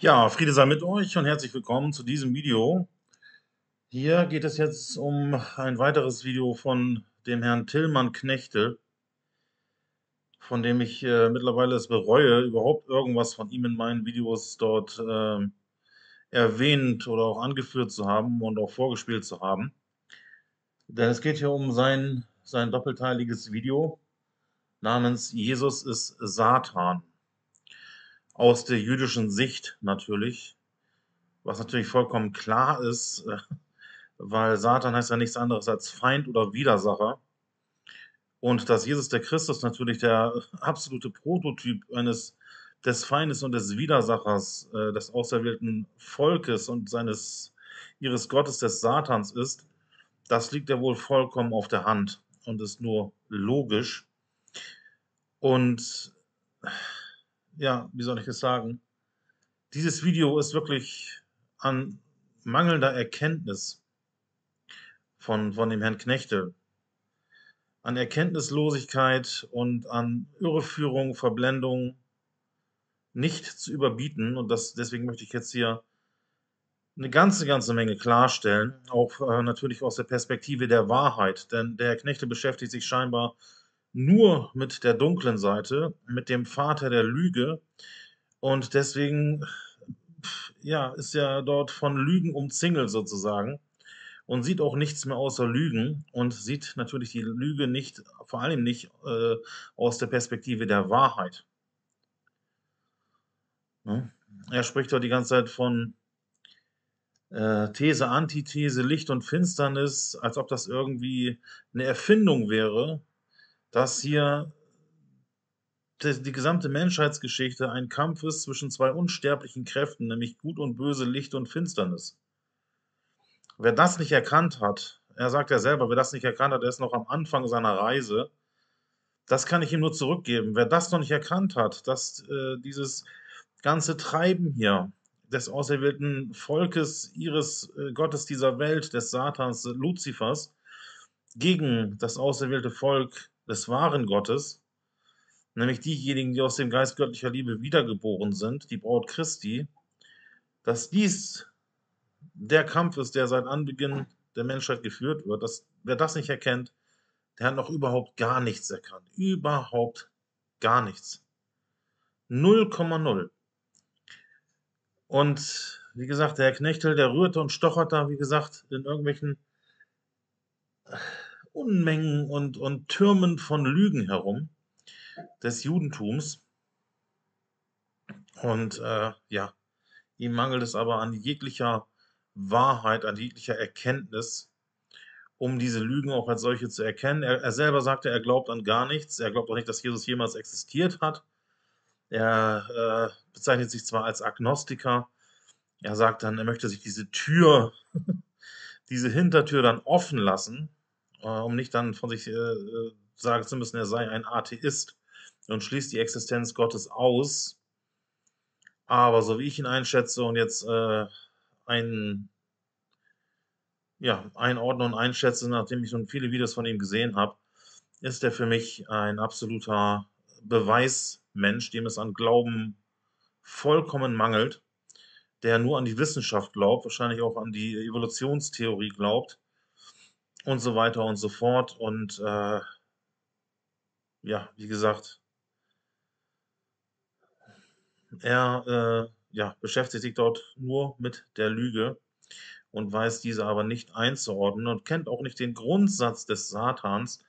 Ja, Friede sei mit euch und herzlich willkommen zu diesem Video. Hier geht es jetzt um ein weiteres Video von dem Herrn Tillmann Knechtel, von dem ich äh, mittlerweile es bereue, überhaupt irgendwas von ihm in meinen Videos dort äh, erwähnt oder auch angeführt zu haben und auch vorgespielt zu haben. Denn es geht hier um sein, sein doppelteiliges Video namens Jesus ist Satan aus der jüdischen Sicht natürlich, was natürlich vollkommen klar ist, äh, weil Satan heißt ja nichts anderes als Feind oder Widersacher. Und dass Jesus der Christus natürlich der absolute Prototyp eines des Feindes und des Widersachers äh, des auserwählten Volkes und seines ihres Gottes des Satans ist, das liegt ja wohl vollkommen auf der Hand und ist nur logisch. Und ja, wie soll ich es sagen? Dieses Video ist wirklich an mangelnder Erkenntnis von, von dem Herrn Knechte, an Erkenntnislosigkeit und an Irreführung, Verblendung nicht zu überbieten. Und das, deswegen möchte ich jetzt hier eine ganze, ganze Menge klarstellen, auch äh, natürlich aus der Perspektive der Wahrheit. Denn der Herr Knechte beschäftigt sich scheinbar nur mit der dunklen Seite, mit dem Vater der Lüge. Und deswegen, ja, ist er dort von Lügen umzingelt sozusagen und sieht auch nichts mehr außer Lügen und sieht natürlich die Lüge nicht, vor allem nicht äh, aus der Perspektive der Wahrheit. Ne? Er spricht dort die ganze Zeit von äh, These, Antithese, Licht und Finsternis, als ob das irgendwie eine Erfindung wäre, dass hier die gesamte Menschheitsgeschichte ein Kampf ist zwischen zwei unsterblichen Kräften, nämlich Gut und Böse, Licht und Finsternis. Wer das nicht erkannt hat, er sagt ja selber, wer das nicht erkannt hat, der ist noch am Anfang seiner Reise. Das kann ich ihm nur zurückgeben. Wer das noch nicht erkannt hat, dass äh, dieses ganze Treiben hier des auserwählten Volkes, ihres äh, Gottes dieser Welt, des Satans, Luzifers, gegen das auserwählte Volk des wahren Gottes, nämlich diejenigen, die aus dem Geist göttlicher Liebe wiedergeboren sind, die Braut Christi, dass dies der Kampf ist, der seit Anbeginn der Menschheit geführt wird. Dass, wer das nicht erkennt, der hat noch überhaupt gar nichts erkannt. Überhaupt gar nichts. 0,0. Und wie gesagt, der Herr Knechtel, der rührte und stochert da, wie gesagt, in irgendwelchen Unmengen und, und Türmen von Lügen herum des Judentums. Und äh, ja, ihm mangelt es aber an jeglicher Wahrheit, an jeglicher Erkenntnis, um diese Lügen auch als solche zu erkennen. Er, er selber sagte, er glaubt an gar nichts. Er glaubt auch nicht, dass Jesus jemals existiert hat. Er äh, bezeichnet sich zwar als Agnostiker, er sagt dann, er möchte sich diese Tür, diese Hintertür dann offen lassen, um nicht dann von sich äh, sagen zu müssen, er sei ein Atheist und schließt die Existenz Gottes aus. Aber so wie ich ihn einschätze und jetzt äh, ein, ja, einordne und einschätze, nachdem ich schon viele Videos von ihm gesehen habe, ist er für mich ein absoluter Beweismensch, dem es an Glauben vollkommen mangelt, der nur an die Wissenschaft glaubt, wahrscheinlich auch an die Evolutionstheorie glaubt und so weiter und so fort. Und äh, ja, wie gesagt, er äh, ja, beschäftigt sich dort nur mit der Lüge und weiß diese aber nicht einzuordnen und kennt auch nicht den Grundsatz des Satans,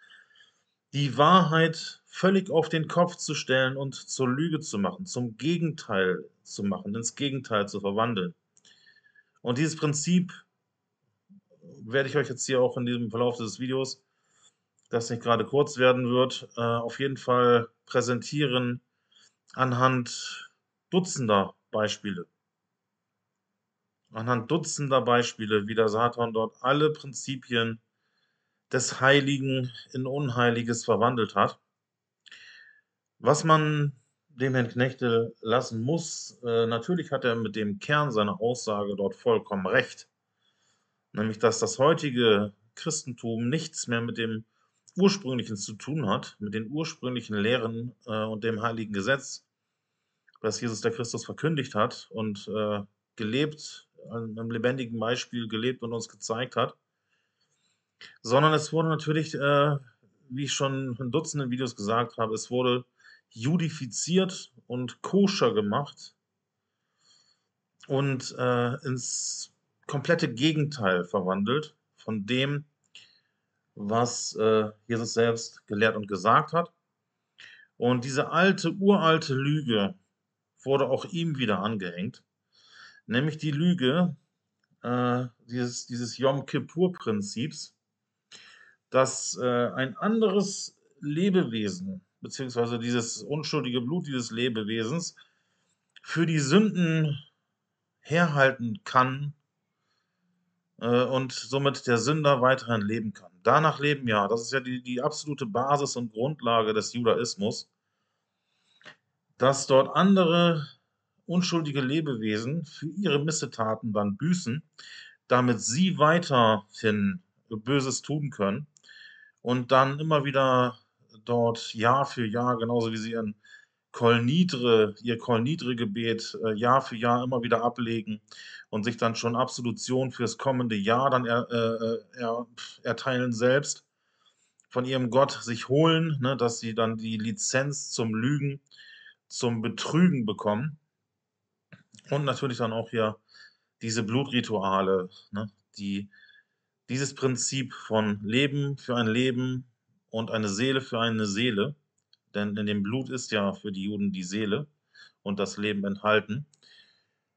die Wahrheit völlig auf den Kopf zu stellen und zur Lüge zu machen, zum Gegenteil zu machen, ins Gegenteil zu verwandeln. Und dieses Prinzip werde ich euch jetzt hier auch in diesem Verlauf des Videos, das nicht gerade kurz werden wird, äh, auf jeden Fall präsentieren anhand Dutzender Beispiele. Anhand Dutzender Beispiele, wie der Satan dort alle Prinzipien des Heiligen in Unheiliges verwandelt hat. Was man dem Herrn Knechte lassen muss, äh, natürlich hat er mit dem Kern seiner Aussage dort vollkommen recht nämlich dass das heutige Christentum nichts mehr mit dem ursprünglichen zu tun hat, mit den ursprünglichen Lehren äh, und dem heiligen Gesetz, was Jesus der Christus verkündigt hat und äh, gelebt, einem lebendigen Beispiel gelebt und uns gezeigt hat, sondern es wurde natürlich, äh, wie ich schon in Dutzenden Videos gesagt habe, es wurde judifiziert und koscher gemacht. Und äh, ins komplette Gegenteil verwandelt von dem, was äh, Jesus selbst gelehrt und gesagt hat. Und diese alte, uralte Lüge wurde auch ihm wieder angehängt, nämlich die Lüge äh, dieses, dieses Yom Kippur-Prinzips, dass äh, ein anderes Lebewesen, beziehungsweise dieses unschuldige Blut dieses Lebewesens, für die Sünden herhalten kann und somit der Sünder weiterhin leben kann. Danach leben ja, das ist ja die, die absolute Basis und Grundlage des Judaismus, dass dort andere unschuldige Lebewesen für ihre Missetaten dann büßen, damit sie weiterhin Böses tun können und dann immer wieder dort Jahr für Jahr, genauso wie sie ihren Kol Nidre, ihr Kol Nidre Gebet äh, Jahr für Jahr immer wieder ablegen und sich dann schon Absolution fürs kommende Jahr dann er, äh, er, erteilen selbst, von ihrem Gott sich holen, ne, dass sie dann die Lizenz zum Lügen, zum Betrügen bekommen. Und natürlich dann auch hier diese Blutrituale, ne, die dieses Prinzip von Leben für ein Leben und eine Seele für eine Seele, denn in dem Blut ist ja für die Juden die Seele und das Leben enthalten.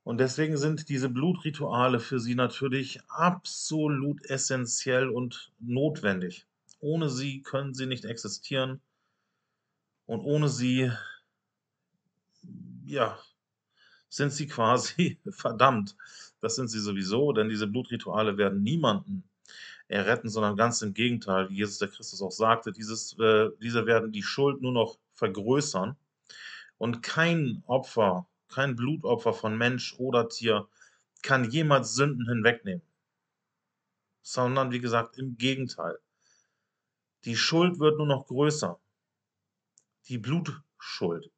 Und deswegen sind diese Blutrituale für sie natürlich absolut essentiell und notwendig. Ohne sie können sie nicht existieren und ohne sie, ja, sind sie quasi verdammt. Das sind sie sowieso, denn diese Blutrituale werden niemanden erretten, sondern ganz im Gegenteil, wie Jesus der Christus auch sagte, dieses, äh, diese werden die Schuld nur noch vergrößern. Und kein Opfer kein Blutopfer von Mensch oder Tier kann jemals Sünden hinwegnehmen. Sondern, wie gesagt, im Gegenteil. Die Schuld wird nur noch größer. Die Blutschuld.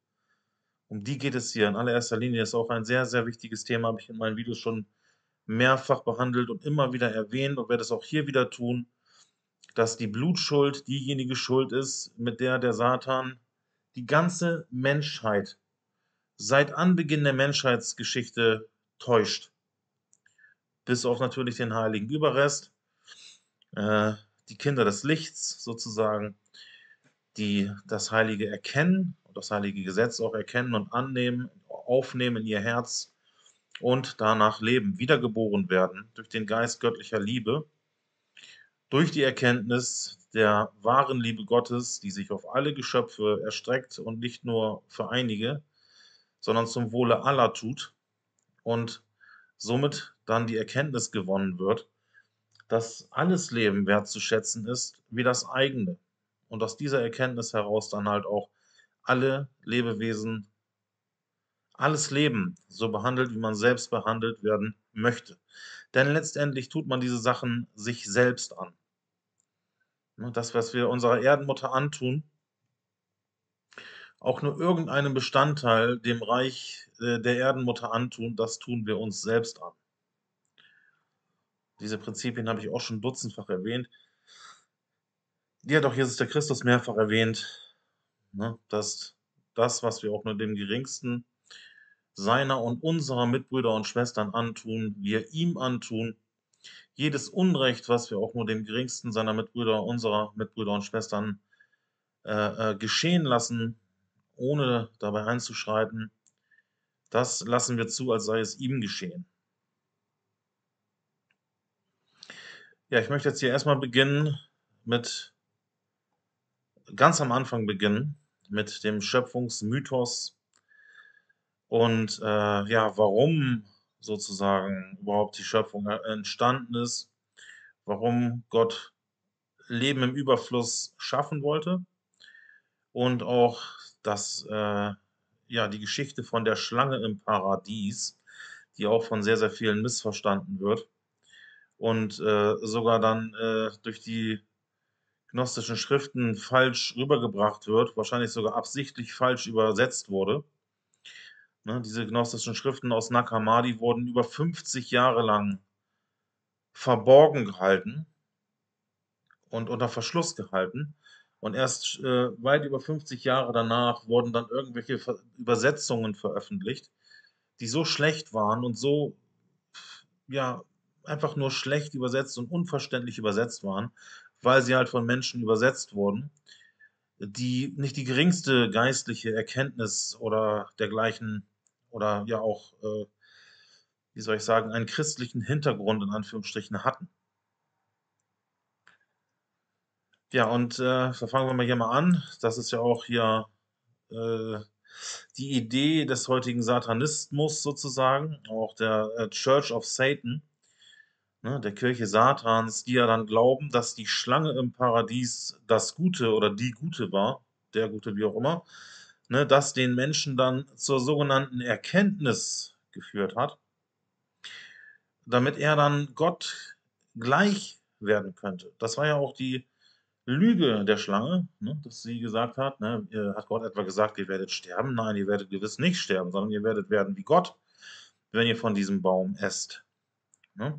Um die geht es hier in allererster Linie. Das ist auch ein sehr, sehr wichtiges Thema, habe ich in meinen Videos schon mehrfach behandelt und immer wieder erwähnt und werde es auch hier wieder tun, dass die Blutschuld diejenige Schuld ist, mit der der Satan die ganze Menschheit seit Anbeginn der Menschheitsgeschichte täuscht. Bis auf natürlich den heiligen Überrest, äh, die Kinder des Lichts sozusagen, die das Heilige erkennen und das heilige Gesetz auch erkennen und annehmen, aufnehmen in ihr Herz und danach leben, wiedergeboren werden durch den Geist göttlicher Liebe, durch die Erkenntnis der wahren Liebe Gottes, die sich auf alle Geschöpfe erstreckt und nicht nur für einige, sondern zum Wohle aller tut und somit dann die Erkenntnis gewonnen wird, dass alles Leben wertzuschätzen ist wie das eigene und aus dieser Erkenntnis heraus dann halt auch alle Lebewesen, alles Leben so behandelt, wie man selbst behandelt werden möchte. Denn letztendlich tut man diese Sachen sich selbst an. Das, was wir unserer Erdenmutter antun, auch nur irgendeinen Bestandteil dem Reich äh, der Erdenmutter antun, das tun wir uns selbst an. Diese Prinzipien habe ich auch schon dutzendfach erwähnt. Die hat auch Jesus der Christus mehrfach erwähnt, ne, dass das, was wir auch nur dem geringsten seiner und unserer Mitbrüder und Schwestern antun, wir ihm antun. Jedes Unrecht, was wir auch nur dem geringsten seiner Mitbrüder, unserer Mitbrüder und Schwestern äh, äh, geschehen lassen, ohne dabei einzuschreiten, das lassen wir zu, als sei es ihm geschehen. Ja, ich möchte jetzt hier erstmal beginnen mit, ganz am Anfang beginnen, mit dem Schöpfungsmythos und äh, ja, warum sozusagen überhaupt die Schöpfung entstanden ist, warum Gott Leben im Überfluss schaffen wollte und auch dass äh, ja die Geschichte von der Schlange im Paradies, die auch von sehr, sehr vielen missverstanden wird und äh, sogar dann äh, durch die gnostischen Schriften falsch rübergebracht wird, wahrscheinlich sogar absichtlich falsch übersetzt wurde, Ne, diese gnostischen Schriften aus Nag Hammadi wurden über 50 Jahre lang verborgen gehalten und unter Verschluss gehalten. Und erst äh, weit über 50 Jahre danach wurden dann irgendwelche Ver Übersetzungen veröffentlicht, die so schlecht waren und so, ja, einfach nur schlecht übersetzt und unverständlich übersetzt waren, weil sie halt von Menschen übersetzt wurden, die nicht die geringste geistliche Erkenntnis oder dergleichen oder ja auch, äh, wie soll ich sagen, einen christlichen Hintergrund in Anführungsstrichen hatten. Ja, und äh, da fangen wir mal hier mal an. Das ist ja auch hier äh, die Idee des heutigen Satanismus sozusagen, auch der äh, Church of Satan, ne, der Kirche Satans, die ja dann glauben, dass die Schlange im Paradies das Gute oder die Gute war, der Gute, wie auch immer, ne, das den Menschen dann zur sogenannten Erkenntnis geführt hat, damit er dann Gott gleich werden könnte. Das war ja auch die Lüge der Schlange, ne, dass sie gesagt hat, ne, hat Gott etwa gesagt, ihr werdet sterben? Nein, ihr werdet gewiss nicht sterben, sondern ihr werdet werden wie Gott, wenn ihr von diesem Baum esst. Ne?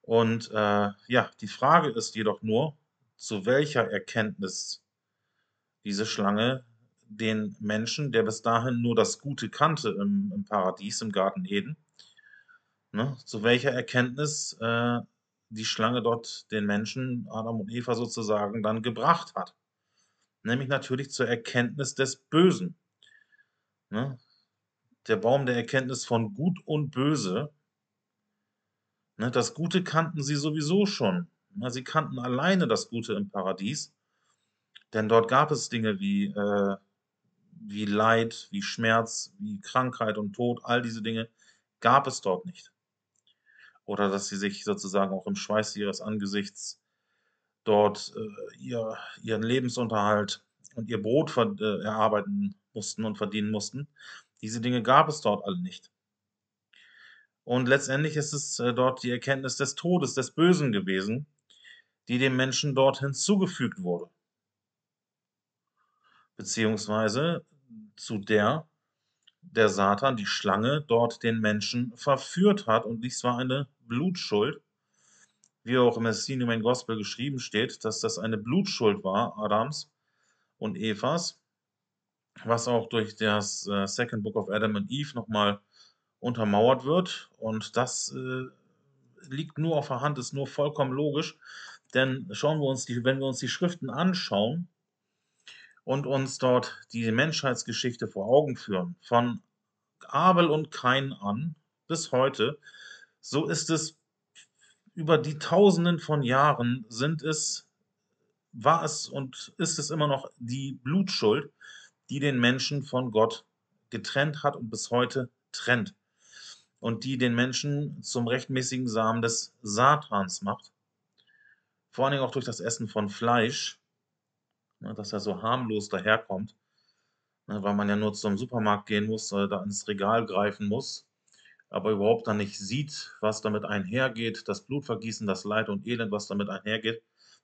Und äh, ja, die Frage ist jedoch nur, zu welcher Erkenntnis diese Schlange den Menschen, der bis dahin nur das Gute kannte im, im Paradies, im Garten Eden, ne, zu welcher Erkenntnis äh, die Schlange dort den Menschen, Adam und Eva sozusagen, dann gebracht hat. Nämlich natürlich zur Erkenntnis des Bösen. Ne? Der Baum der Erkenntnis von Gut und Böse. Ne? Das Gute kannten sie sowieso schon. Ne? Sie kannten alleine das Gute im Paradies. Denn dort gab es Dinge wie, äh, wie Leid, wie Schmerz, wie Krankheit und Tod. All diese Dinge gab es dort nicht oder dass sie sich sozusagen auch im Schweiß ihres Angesichts dort äh, ihr, ihren Lebensunterhalt und ihr Brot äh, erarbeiten mussten und verdienen mussten. Diese Dinge gab es dort alle nicht. Und letztendlich ist es äh, dort die Erkenntnis des Todes, des Bösen gewesen, die dem Menschen dort hinzugefügt wurde. Beziehungsweise zu der der Satan, die Schlange, dort den Menschen verführt hat. Und dies war eine Blutschuld, wie auch im Messinium Gospel geschrieben steht, dass das eine Blutschuld war, Adams und Evas, was auch durch das äh, Second Book of Adam and Eve nochmal untermauert wird. Und das äh, liegt nur auf der Hand, ist nur vollkommen logisch. Denn schauen wir uns die, wenn wir uns die Schriften anschauen, und uns dort die Menschheitsgeschichte vor Augen führen, von Abel und Kain an bis heute, so ist es über die Tausenden von Jahren sind es, war es und ist es immer noch die Blutschuld, die den Menschen von Gott getrennt hat und bis heute trennt und die den Menschen zum rechtmäßigen Samen des Satans macht. Vor allen Dingen auch durch das Essen von Fleisch, ne, dass er so harmlos daherkommt, ne, weil man ja nur zum Supermarkt gehen muss, äh, da ins Regal greifen muss, aber überhaupt dann nicht sieht, was damit einhergeht, das Blutvergießen, das Leid und Elend, was damit einhergeht,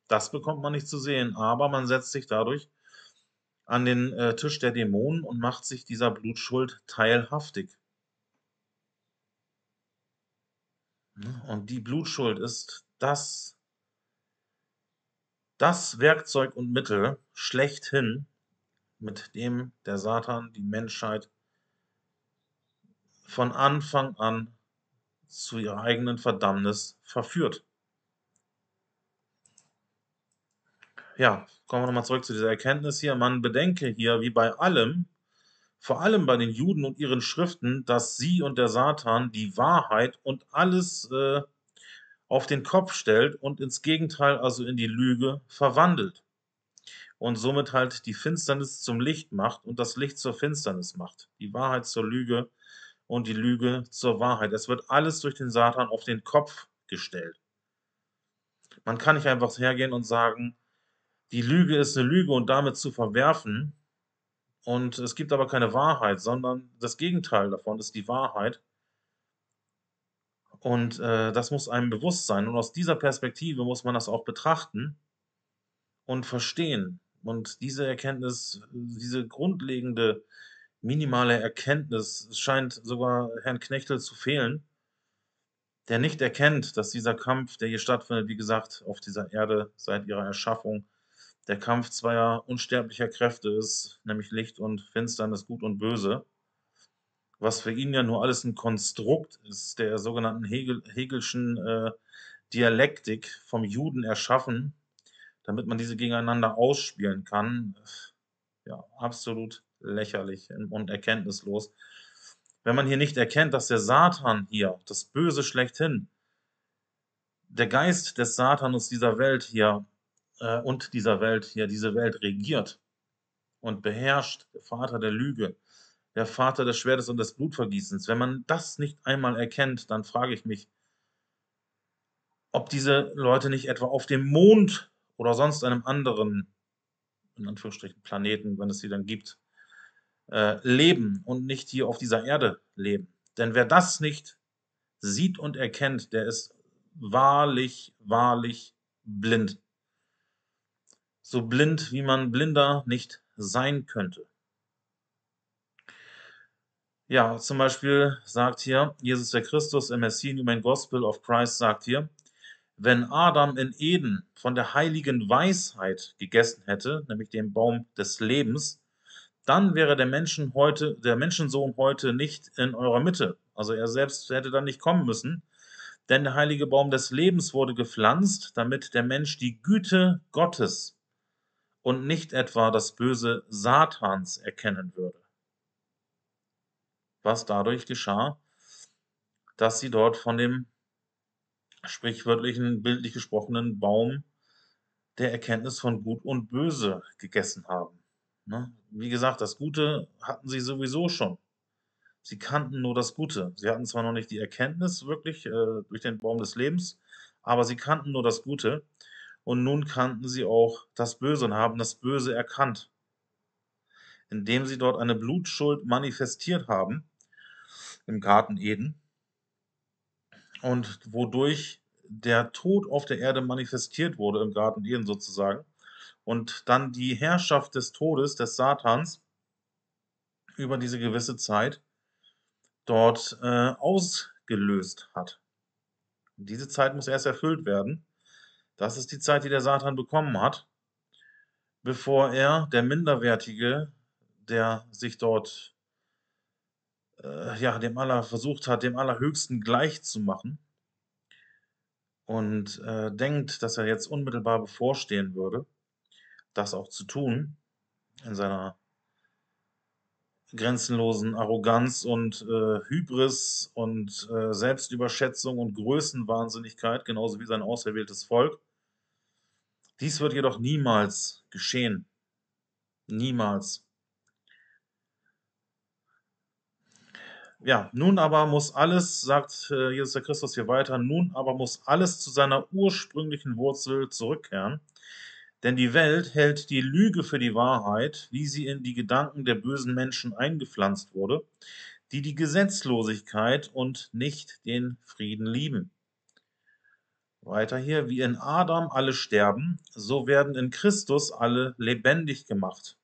das bekommt man nicht zu sehen, aber man setzt sich dadurch an den äh, Tisch der Dämonen und macht sich dieser Blutschuld teilhaftig. Ne, und die Blutschuld ist das das Werkzeug und Mittel schlechthin, mit dem der Satan die Menschheit von Anfang an zu ihrer eigenen Verdammnis verführt. Ja, kommen wir nochmal zurück zu dieser Erkenntnis hier. Man bedenke hier, wie bei allem, vor allem bei den Juden und ihren Schriften, dass sie und der Satan die Wahrheit und alles äh, auf den Kopf stellt und ins Gegenteil, also in die Lüge, verwandelt. Und somit halt die Finsternis zum Licht macht und das Licht zur Finsternis macht. Die Wahrheit zur Lüge und die Lüge zur Wahrheit. Es wird alles durch den Satan auf den Kopf gestellt. Man kann nicht einfach hergehen und sagen, die Lüge ist eine Lüge und damit zu verwerfen. Und es gibt aber keine Wahrheit, sondern das Gegenteil davon ist die Wahrheit. Und äh, das muss einem bewusst sein. Und aus dieser Perspektive muss man das auch betrachten und verstehen. Und diese Erkenntnis, diese grundlegende minimale Erkenntnis. Scheint sogar Herrn Knechtel zu fehlen, der nicht erkennt, dass dieser Kampf, der hier stattfindet, wie gesagt, auf dieser Erde seit ihrer Erschaffung, der Kampf zweier unsterblicher Kräfte ist, nämlich Licht und Finsternis, Gut und Böse, was für ihn ja nur alles ein Konstrukt ist, der sogenannten Hegel, Hegelschen äh, Dialektik vom Juden erschaffen, damit man diese gegeneinander ausspielen kann. Ja, absolut lächerlich und erkenntnislos. Wenn man hier nicht erkennt, dass der Satan hier, das Böse schlechthin, der Geist des Satanus dieser Welt hier äh, und dieser Welt hier, diese Welt regiert und beherrscht, der Vater der Lüge, der Vater des Schwertes und des Blutvergießens. Wenn man das nicht einmal erkennt, dann frage ich mich, ob diese Leute nicht etwa auf dem Mond oder sonst einem anderen, in Anführungsstrichen, Planeten, wenn es sie dann gibt, äh, leben und nicht hier auf dieser Erde leben. Denn wer das nicht sieht und erkennt, der ist wahrlich, wahrlich blind. So blind, wie man blinder nicht sein könnte. Ja, zum Beispiel sagt hier Jesus der Christus im Messianium Gospel of Christ sagt hier, wenn Adam in Eden von der heiligen Weisheit gegessen hätte, nämlich dem Baum des Lebens, dann wäre der Menschen heute, der Menschensohn heute nicht in eurer Mitte. Also er selbst hätte dann nicht kommen müssen, denn der heilige Baum des Lebens wurde gepflanzt, damit der Mensch die Güte Gottes und nicht etwa das Böse Satans erkennen würde. Was dadurch geschah, dass sie dort von dem sprichwörtlichen, bildlich gesprochenen Baum der Erkenntnis von Gut und Böse gegessen haben. Ne? Wie gesagt, das Gute hatten sie sowieso schon. Sie kannten nur das Gute. Sie hatten zwar noch nicht die Erkenntnis wirklich äh, durch den Baum des Lebens, aber sie kannten nur das Gute. Und nun kannten sie auch das Böse und haben das Böse erkannt, indem sie dort eine Blutschuld manifestiert haben im Garten Eden und wodurch der Tod auf der Erde manifestiert wurde im Garten Eden sozusagen und dann die Herrschaft des Todes, des Satans über diese gewisse Zeit dort äh, ausgelöst hat. diese Zeit muss erst erfüllt werden. Das ist die Zeit, die der Satan bekommen hat, bevor er, der Minderwertige, der sich dort äh, ja, dem Aller versucht hat, dem Allerhöchsten gleich zu machen und äh, denkt, dass er jetzt unmittelbar bevorstehen würde, das auch zu tun, in seiner grenzenlosen Arroganz und äh, Hybris und äh, Selbstüberschätzung und Größenwahnsinnigkeit, genauso wie sein auserwähltes Volk. Dies wird jedoch niemals geschehen. Niemals. Ja, nun aber muss alles, sagt äh, Jesus der Christus hier weiter, nun aber muss alles zu seiner ursprünglichen Wurzel zurückkehren. Denn die Welt hält die Lüge für die Wahrheit, wie sie in die Gedanken der bösen Menschen eingepflanzt wurde, die die Gesetzlosigkeit und nicht den Frieden lieben. Weiter hier, wie in Adam alle sterben, so werden in Christus alle lebendig gemacht.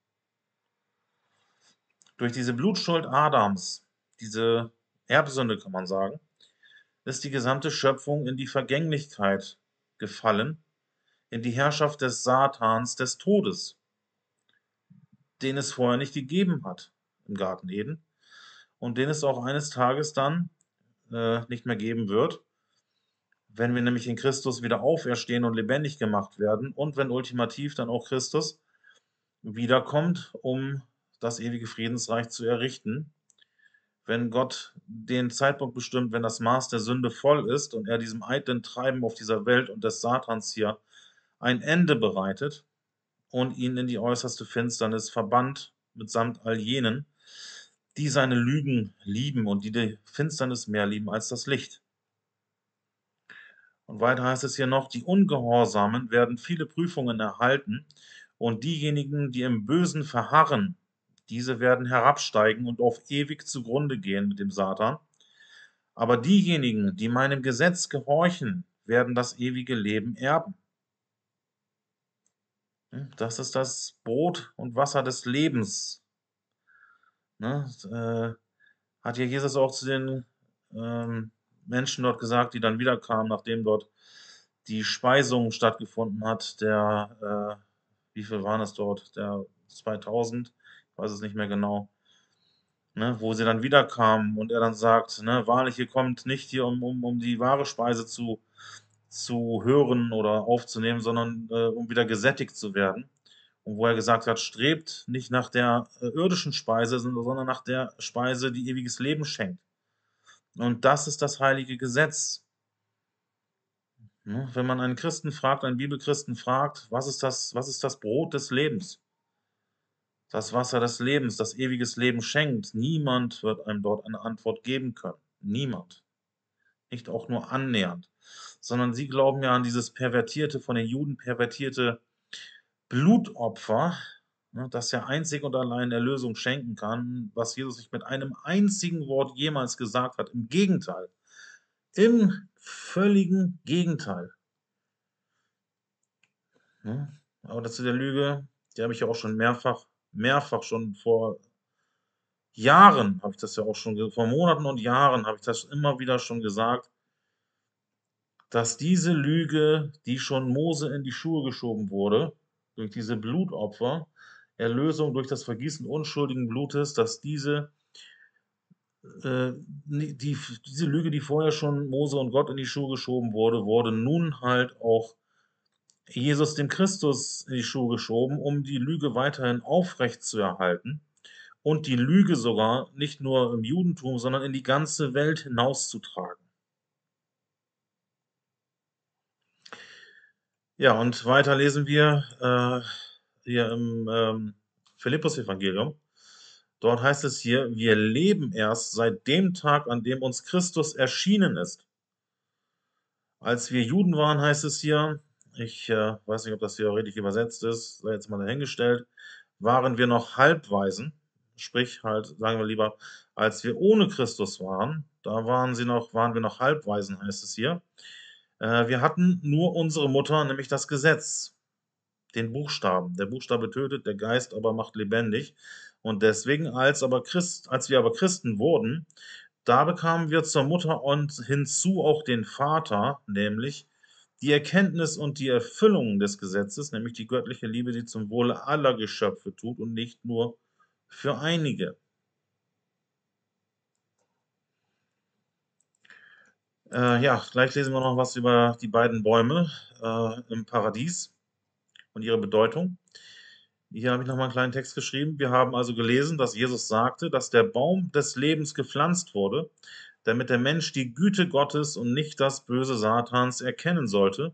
Durch diese Blutschuld Adams diese Erbsünde, kann man sagen, ist die gesamte Schöpfung in die Vergänglichkeit gefallen, in die Herrschaft des Satans, des Todes, den es vorher nicht gegeben hat im Garten Eden und den es auch eines Tages dann äh, nicht mehr geben wird, wenn wir nämlich in Christus wieder auferstehen und lebendig gemacht werden und wenn ultimativ dann auch Christus wiederkommt, um das ewige Friedensreich zu errichten wenn Gott den Zeitpunkt bestimmt, wenn das Maß der Sünde voll ist und er diesem eitlen Treiben auf dieser Welt und des Satans hier ein Ende bereitet und ihn in die äußerste Finsternis verbannt mitsamt all jenen, die seine Lügen lieben und die die Finsternis mehr lieben als das Licht. Und weiter heißt es hier noch, die Ungehorsamen werden viele Prüfungen erhalten und diejenigen, die im Bösen verharren, diese werden herabsteigen und auf ewig zugrunde gehen mit dem Satan. Aber diejenigen, die meinem Gesetz gehorchen, werden das ewige Leben erben. Hm, das ist das Brot und Wasser des Lebens, ne, äh, hat ja Jesus auch zu den ähm, Menschen dort gesagt, die dann wiederkamen, nachdem dort die Speisung stattgefunden hat, der, äh, wie viel waren es dort? Der 2000, ich weiß es nicht mehr genau, ne, wo sie dann wiederkamen und er dann sagt, ne, wahrlich, ihr kommt nicht hier, um, um, um die wahre Speise zu, zu hören oder aufzunehmen, sondern äh, um wieder gesättigt zu werden. Und wo er gesagt hat, strebt nicht nach der äh, irdischen Speise, sondern nach der Speise, die ewiges Leben schenkt. Und das ist das heilige Gesetz. Ne? Wenn man einen Christen fragt, einen Bibelchristen fragt, was ist das, was ist das Brot des Lebens? Das Wasser des Lebens, das ewiges Leben schenkt. Niemand wird einem dort eine Antwort geben können. Niemand. Nicht auch nur annähernd. Sondern sie glauben ja an dieses pervertierte, von den Juden pervertierte Blutopfer, ne, das ja einzig und allein Erlösung schenken kann, was Jesus nicht mit einem einzigen Wort jemals gesagt hat. Im Gegenteil. Im völligen Gegenteil. Ne? Aber dazu der Lüge, die habe ich ja auch schon mehrfach, mehrfach schon vor Jahren, habe ich das ja auch schon, vor Monaten und Jahren habe ich das immer wieder schon gesagt, dass diese Lüge, die schon Mose in die Schuhe geschoben wurde, durch diese Blutopfer, Erlösung durch das Vergießen unschuldigen Blutes, dass diese äh, die, diese Lüge, die vorher schon Mose und Gott in die Schuhe geschoben wurde, wurde nun halt auch Jesus dem Christus in die Schuhe geschoben, um die Lüge weiterhin aufrecht zu erhalten und die Lüge sogar nicht nur im Judentum, sondern in die ganze Welt hinauszutragen. Ja, und weiter lesen wir äh, hier im ähm, Philippus-Evangelium. Dort heißt es hier, wir leben erst seit dem Tag, an dem uns Christus erschienen ist. Als wir Juden waren, heißt es hier, ich äh, weiß nicht, ob das hier richtig übersetzt ist, sei jetzt mal dahingestellt, waren wir noch Halbweisen, sprich halt, sagen wir lieber, als wir ohne Christus waren, da waren sie noch, waren wir noch Halbweisen, heißt es hier. Äh, wir hatten nur unsere Mutter, nämlich das Gesetz, den Buchstaben. Der Buchstabe tötet, der Geist aber macht lebendig. Und deswegen, als, aber Christ, als wir aber Christen wurden, da bekamen wir zur Mutter und hinzu auch den Vater, nämlich die Erkenntnis und die Erfüllung des Gesetzes, nämlich die göttliche Liebe, die zum Wohle aller Geschöpfe tut und nicht nur für einige. Äh, ja, gleich lesen wir noch was über die beiden Bäume äh, im Paradies und ihre Bedeutung. Hier habe ich nochmal einen kleinen Text geschrieben. Wir haben also gelesen, dass Jesus sagte, dass der Baum des Lebens gepflanzt wurde, damit der Mensch die Güte Gottes und nicht das Böse Satans erkennen sollte,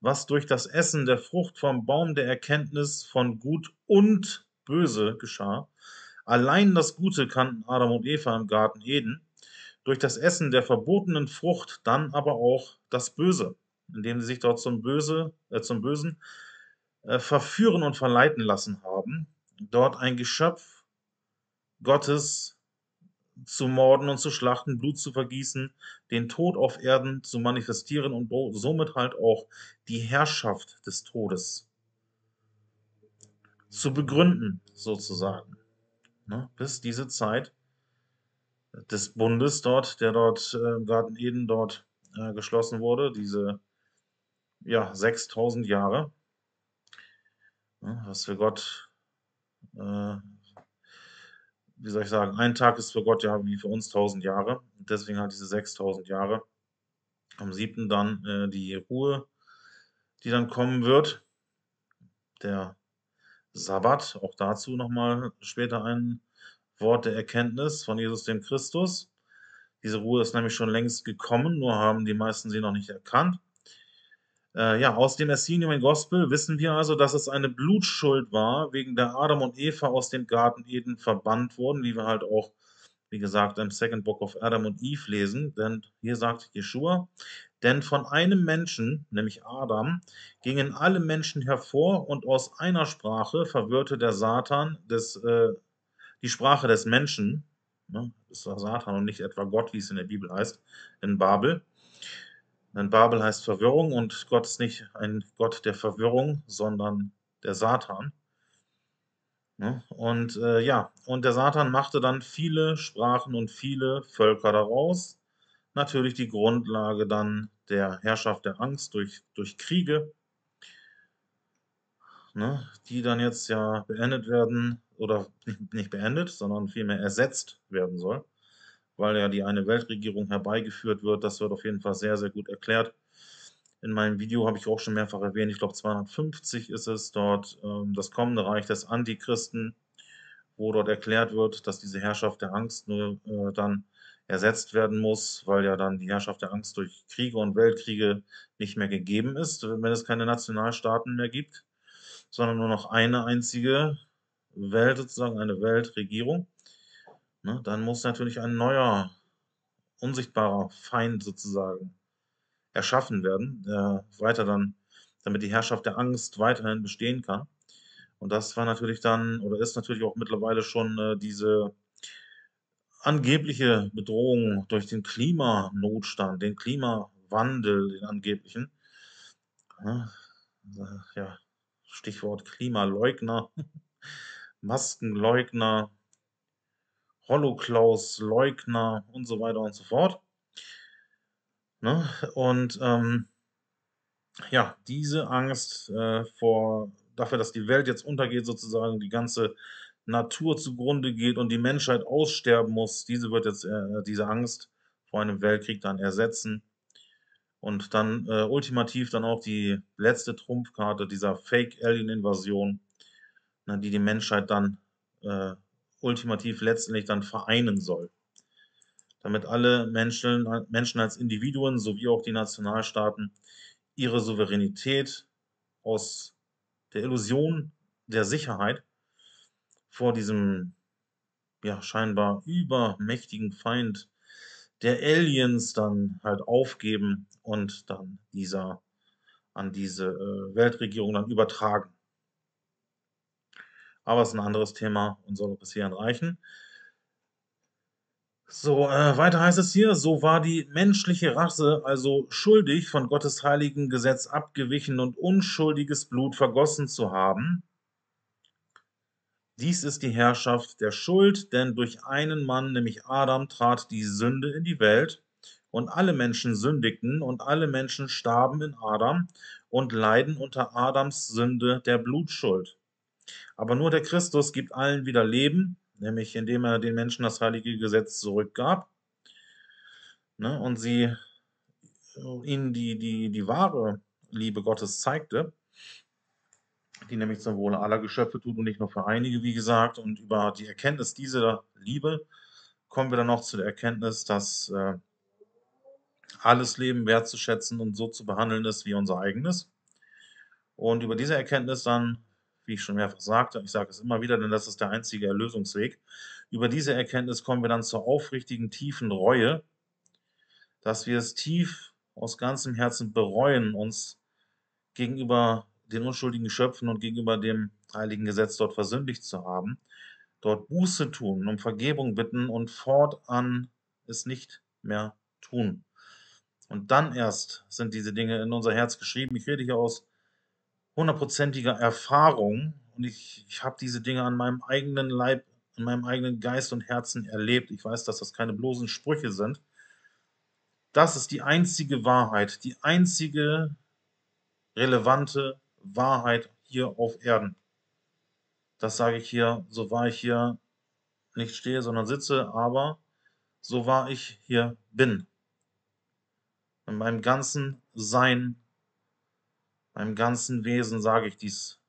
was durch das Essen der Frucht vom Baum der Erkenntnis von Gut und Böse geschah. Allein das Gute kannten Adam und Eva im Garten Eden, durch das Essen der verbotenen Frucht dann aber auch das Böse, indem sie sich dort zum, Böse, äh, zum Bösen äh, verführen und verleiten lassen haben, dort ein Geschöpf Gottes zu morden und zu schlachten, Blut zu vergießen, den Tod auf Erden zu manifestieren und somit halt auch die Herrschaft des Todes zu begründen, sozusagen. Ne? Bis diese Zeit des Bundes dort, der dort äh, im Garten Eden dort äh, geschlossen wurde, diese ja, 6000 Jahre, Ne, was für Gott, äh, wie soll ich sagen, ein Tag ist für Gott ja wie für uns tausend Jahre. Deswegen halt diese 6000 Jahre. Am siebten dann äh, die Ruhe, die dann kommen wird. Der Sabbat, auch dazu nochmal später ein Wort der Erkenntnis von Jesus dem Christus. Diese Ruhe ist nämlich schon längst gekommen, nur haben die meisten sie noch nicht erkannt. Äh, ja, aus dem Essenium Gospel wissen wir also, dass es eine Blutschuld war, wegen der Adam und Eva aus dem Garten Eden verbannt wurden, wie wir halt auch, wie gesagt, im Second Book of Adam und Eve lesen. Denn hier sagt Jeshua, denn von einem Menschen, nämlich Adam, gingen alle Menschen hervor und aus einer Sprache verwirrte der Satan des, äh, die Sprache des Menschen, ne, das war Satan und nicht etwa Gott, wie es in der Bibel heißt, in Babel. Denn Babel heißt Verwirrung und Gott ist nicht ein Gott der Verwirrung, sondern der Satan. Ne? Und äh, ja, und der Satan machte dann viele Sprachen und viele Völker daraus. Natürlich die Grundlage dann der Herrschaft der Angst durch, durch Kriege, ne? die dann jetzt ja beendet werden oder nicht beendet, sondern vielmehr ersetzt werden soll, weil ja die eine Weltregierung herbeigeführt wird. Das wird auf jeden Fall sehr, sehr gut erklärt. In meinem Video habe ich auch schon mehrfach erwähnt, ich glaube 250 ist es dort, ähm, das kommende Reich des Antichristen, wo dort erklärt wird, dass diese Herrschaft der Angst nur äh, dann ersetzt werden muss, weil ja dann die Herrschaft der Angst durch Kriege und Weltkriege nicht mehr gegeben ist, wenn es keine Nationalstaaten mehr gibt, sondern nur noch eine einzige Welt, sozusagen eine Weltregierung. Ne, dann muss natürlich ein neuer, unsichtbarer Feind sozusagen erschaffen werden, der weiter dann, damit die Herrschaft der Angst weiterhin bestehen kann. Und das war natürlich dann, oder ist natürlich auch mittlerweile schon äh, diese angebliche Bedrohung durch den Klimanotstand, den Klimawandel, den angeblichen. Ja, ja Stichwort Klimaleugner, Maskenleugner, Holocaust-Leugner und so weiter und so fort. Ne? Und ähm, ja, diese Angst äh, vor dafür, dass die Welt jetzt untergeht, sozusagen die ganze Natur zugrunde geht und die Menschheit aussterben muss, diese wird jetzt äh, diese Angst vor einem Weltkrieg dann ersetzen. Und dann äh, ultimativ dann auch die letzte Trumpfkarte dieser Fake-Alien-Invasion, ne, die die Menschheit dann äh, ultimativ letztendlich dann vereinen soll damit alle Menschen, Menschen als Individuen sowie auch die Nationalstaaten ihre Souveränität aus der Illusion der Sicherheit vor diesem ja scheinbar übermächtigen Feind der Aliens dann halt aufgeben und dann dieser an diese äh, Weltregierung dann übertragen. Aber es ist ein anderes Thema und soll bis hierhin reichen. So, äh, weiter heißt es hier, so war die menschliche Rasse also schuldig, von Gottes heiligen Gesetz abgewichen und unschuldiges Blut vergossen zu haben. Dies ist die Herrschaft der Schuld, denn durch einen Mann, nämlich Adam, trat die Sünde in die Welt und alle Menschen sündigten und alle Menschen starben in Adam und leiden unter Adams Sünde der Blutschuld. Aber nur der Christus gibt allen wieder Leben nämlich indem er den Menschen das heilige Gesetz zurückgab ne, und sie äh, ihnen die, die, die wahre Liebe Gottes zeigte, die nämlich zum Wohle aller Geschöpfe tut und nicht nur für einige, wie gesagt. Und über die Erkenntnis dieser Liebe kommen wir dann noch zu der Erkenntnis, dass äh, alles Leben wertzuschätzen und so zu behandeln ist wie unser eigenes. Und über diese Erkenntnis dann wie ich schon mehrfach sagte, ich sage es immer wieder, denn das ist der einzige Erlösungsweg. Über diese Erkenntnis kommen wir dann zur aufrichtigen, tiefen Reue, dass wir es tief aus ganzem Herzen bereuen, uns gegenüber den unschuldigen Geschöpfen und gegenüber dem heiligen Gesetz dort versündigt zu haben, dort Buße tun, um Vergebung bitten und fortan es nicht mehr tun. Und dann erst sind diese Dinge in unser Herz geschrieben. Ich rede hier aus hundertprozentiger Erfahrung und ich, ich habe diese Dinge an meinem eigenen Leib, an meinem eigenen Geist und Herzen erlebt. Ich weiß, dass das keine bloßen Sprüche sind. Das ist die einzige Wahrheit, die einzige relevante Wahrheit hier auf Erden. Das sage ich hier, so wahr ich hier nicht stehe, sondern sitze, aber so wahr ich hier bin. In meinem ganzen Sein meinem ganzen Wesen sage ich dies.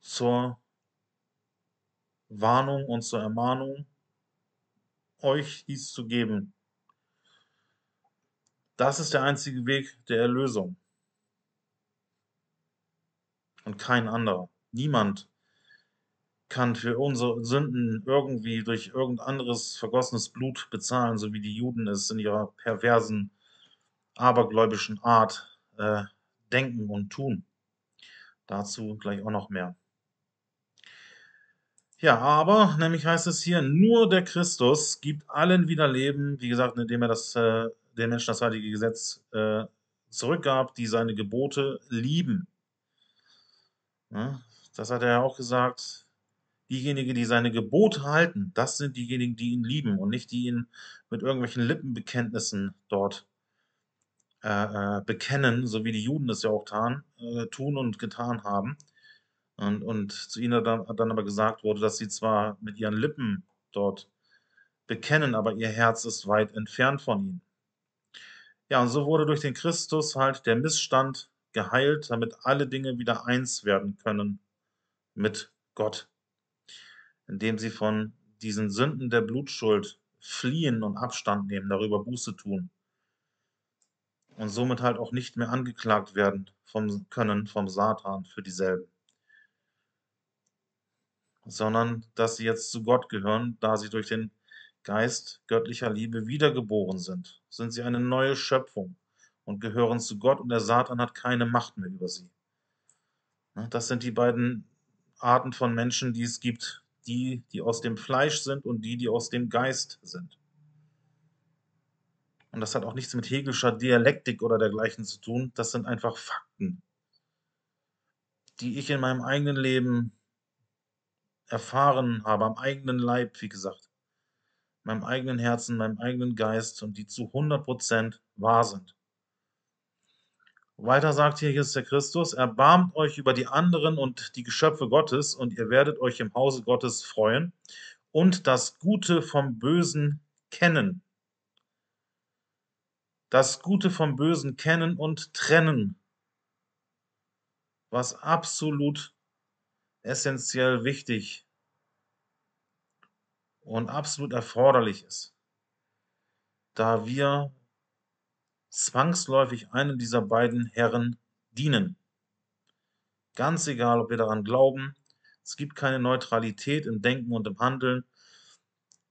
Zur Warnung und zur Ermahnung, euch dies zu geben. Das ist der einzige Weg der Erlösung. Und kein anderer. Niemand kann für unsere Sünden irgendwie durch irgendein anderes vergossenes Blut bezahlen, so wie die Juden es in ihrer perversen abergläubischen Art äh, denken und tun. Dazu gleich auch noch mehr. Ja, aber, nämlich heißt es hier, nur der Christus gibt allen wieder Leben, wie gesagt, indem er das, äh, den Menschen das heilige Gesetz äh, zurückgab, die seine Gebote lieben. Ne? Das hat er ja auch gesagt. Diejenigen, die seine Gebote halten, das sind diejenigen, die ihn lieben und nicht die ihn mit irgendwelchen Lippenbekenntnissen dort äh, äh, bekennen, so wie die Juden es ja auch tan, äh, tun und getan haben. Und, und zu ihnen dann, dann aber gesagt wurde, dass sie zwar mit ihren Lippen dort bekennen, aber ihr Herz ist weit entfernt von ihnen. Ja, und so wurde durch den Christus halt der Missstand geheilt, damit alle Dinge wieder eins werden können mit Gott, indem sie von diesen Sünden der Blutschuld fliehen und Abstand nehmen, darüber Buße tun und somit halt auch nicht mehr angeklagt werden vom, können vom Satan für dieselben, sondern dass sie jetzt zu Gott gehören, da sie durch den Geist göttlicher Liebe wiedergeboren sind, sind sie eine neue Schöpfung und gehören zu Gott und der Satan hat keine Macht mehr über sie. Ne, das sind die beiden Arten von Menschen, die es gibt, die, die aus dem Fleisch sind und die, die aus dem Geist sind. Und das hat auch nichts mit Hegelischer Dialektik oder dergleichen zu tun. Das sind einfach Fakten, die ich in meinem eigenen Leben erfahren habe, am eigenen Leib, wie gesagt, meinem eigenen Herzen, meinem eigenen Geist und die zu 100% wahr sind. Weiter sagt hier Jesus der Christus, erbarmt euch über die anderen und die Geschöpfe Gottes und ihr werdet euch im Hause Gottes freuen und das Gute vom Bösen kennen das Gute vom Bösen kennen und trennen, was absolut essentiell wichtig und absolut erforderlich ist, da wir zwangsläufig einem dieser beiden Herren dienen. Ganz egal, ob wir daran glauben, es gibt keine Neutralität im Denken und im Handeln,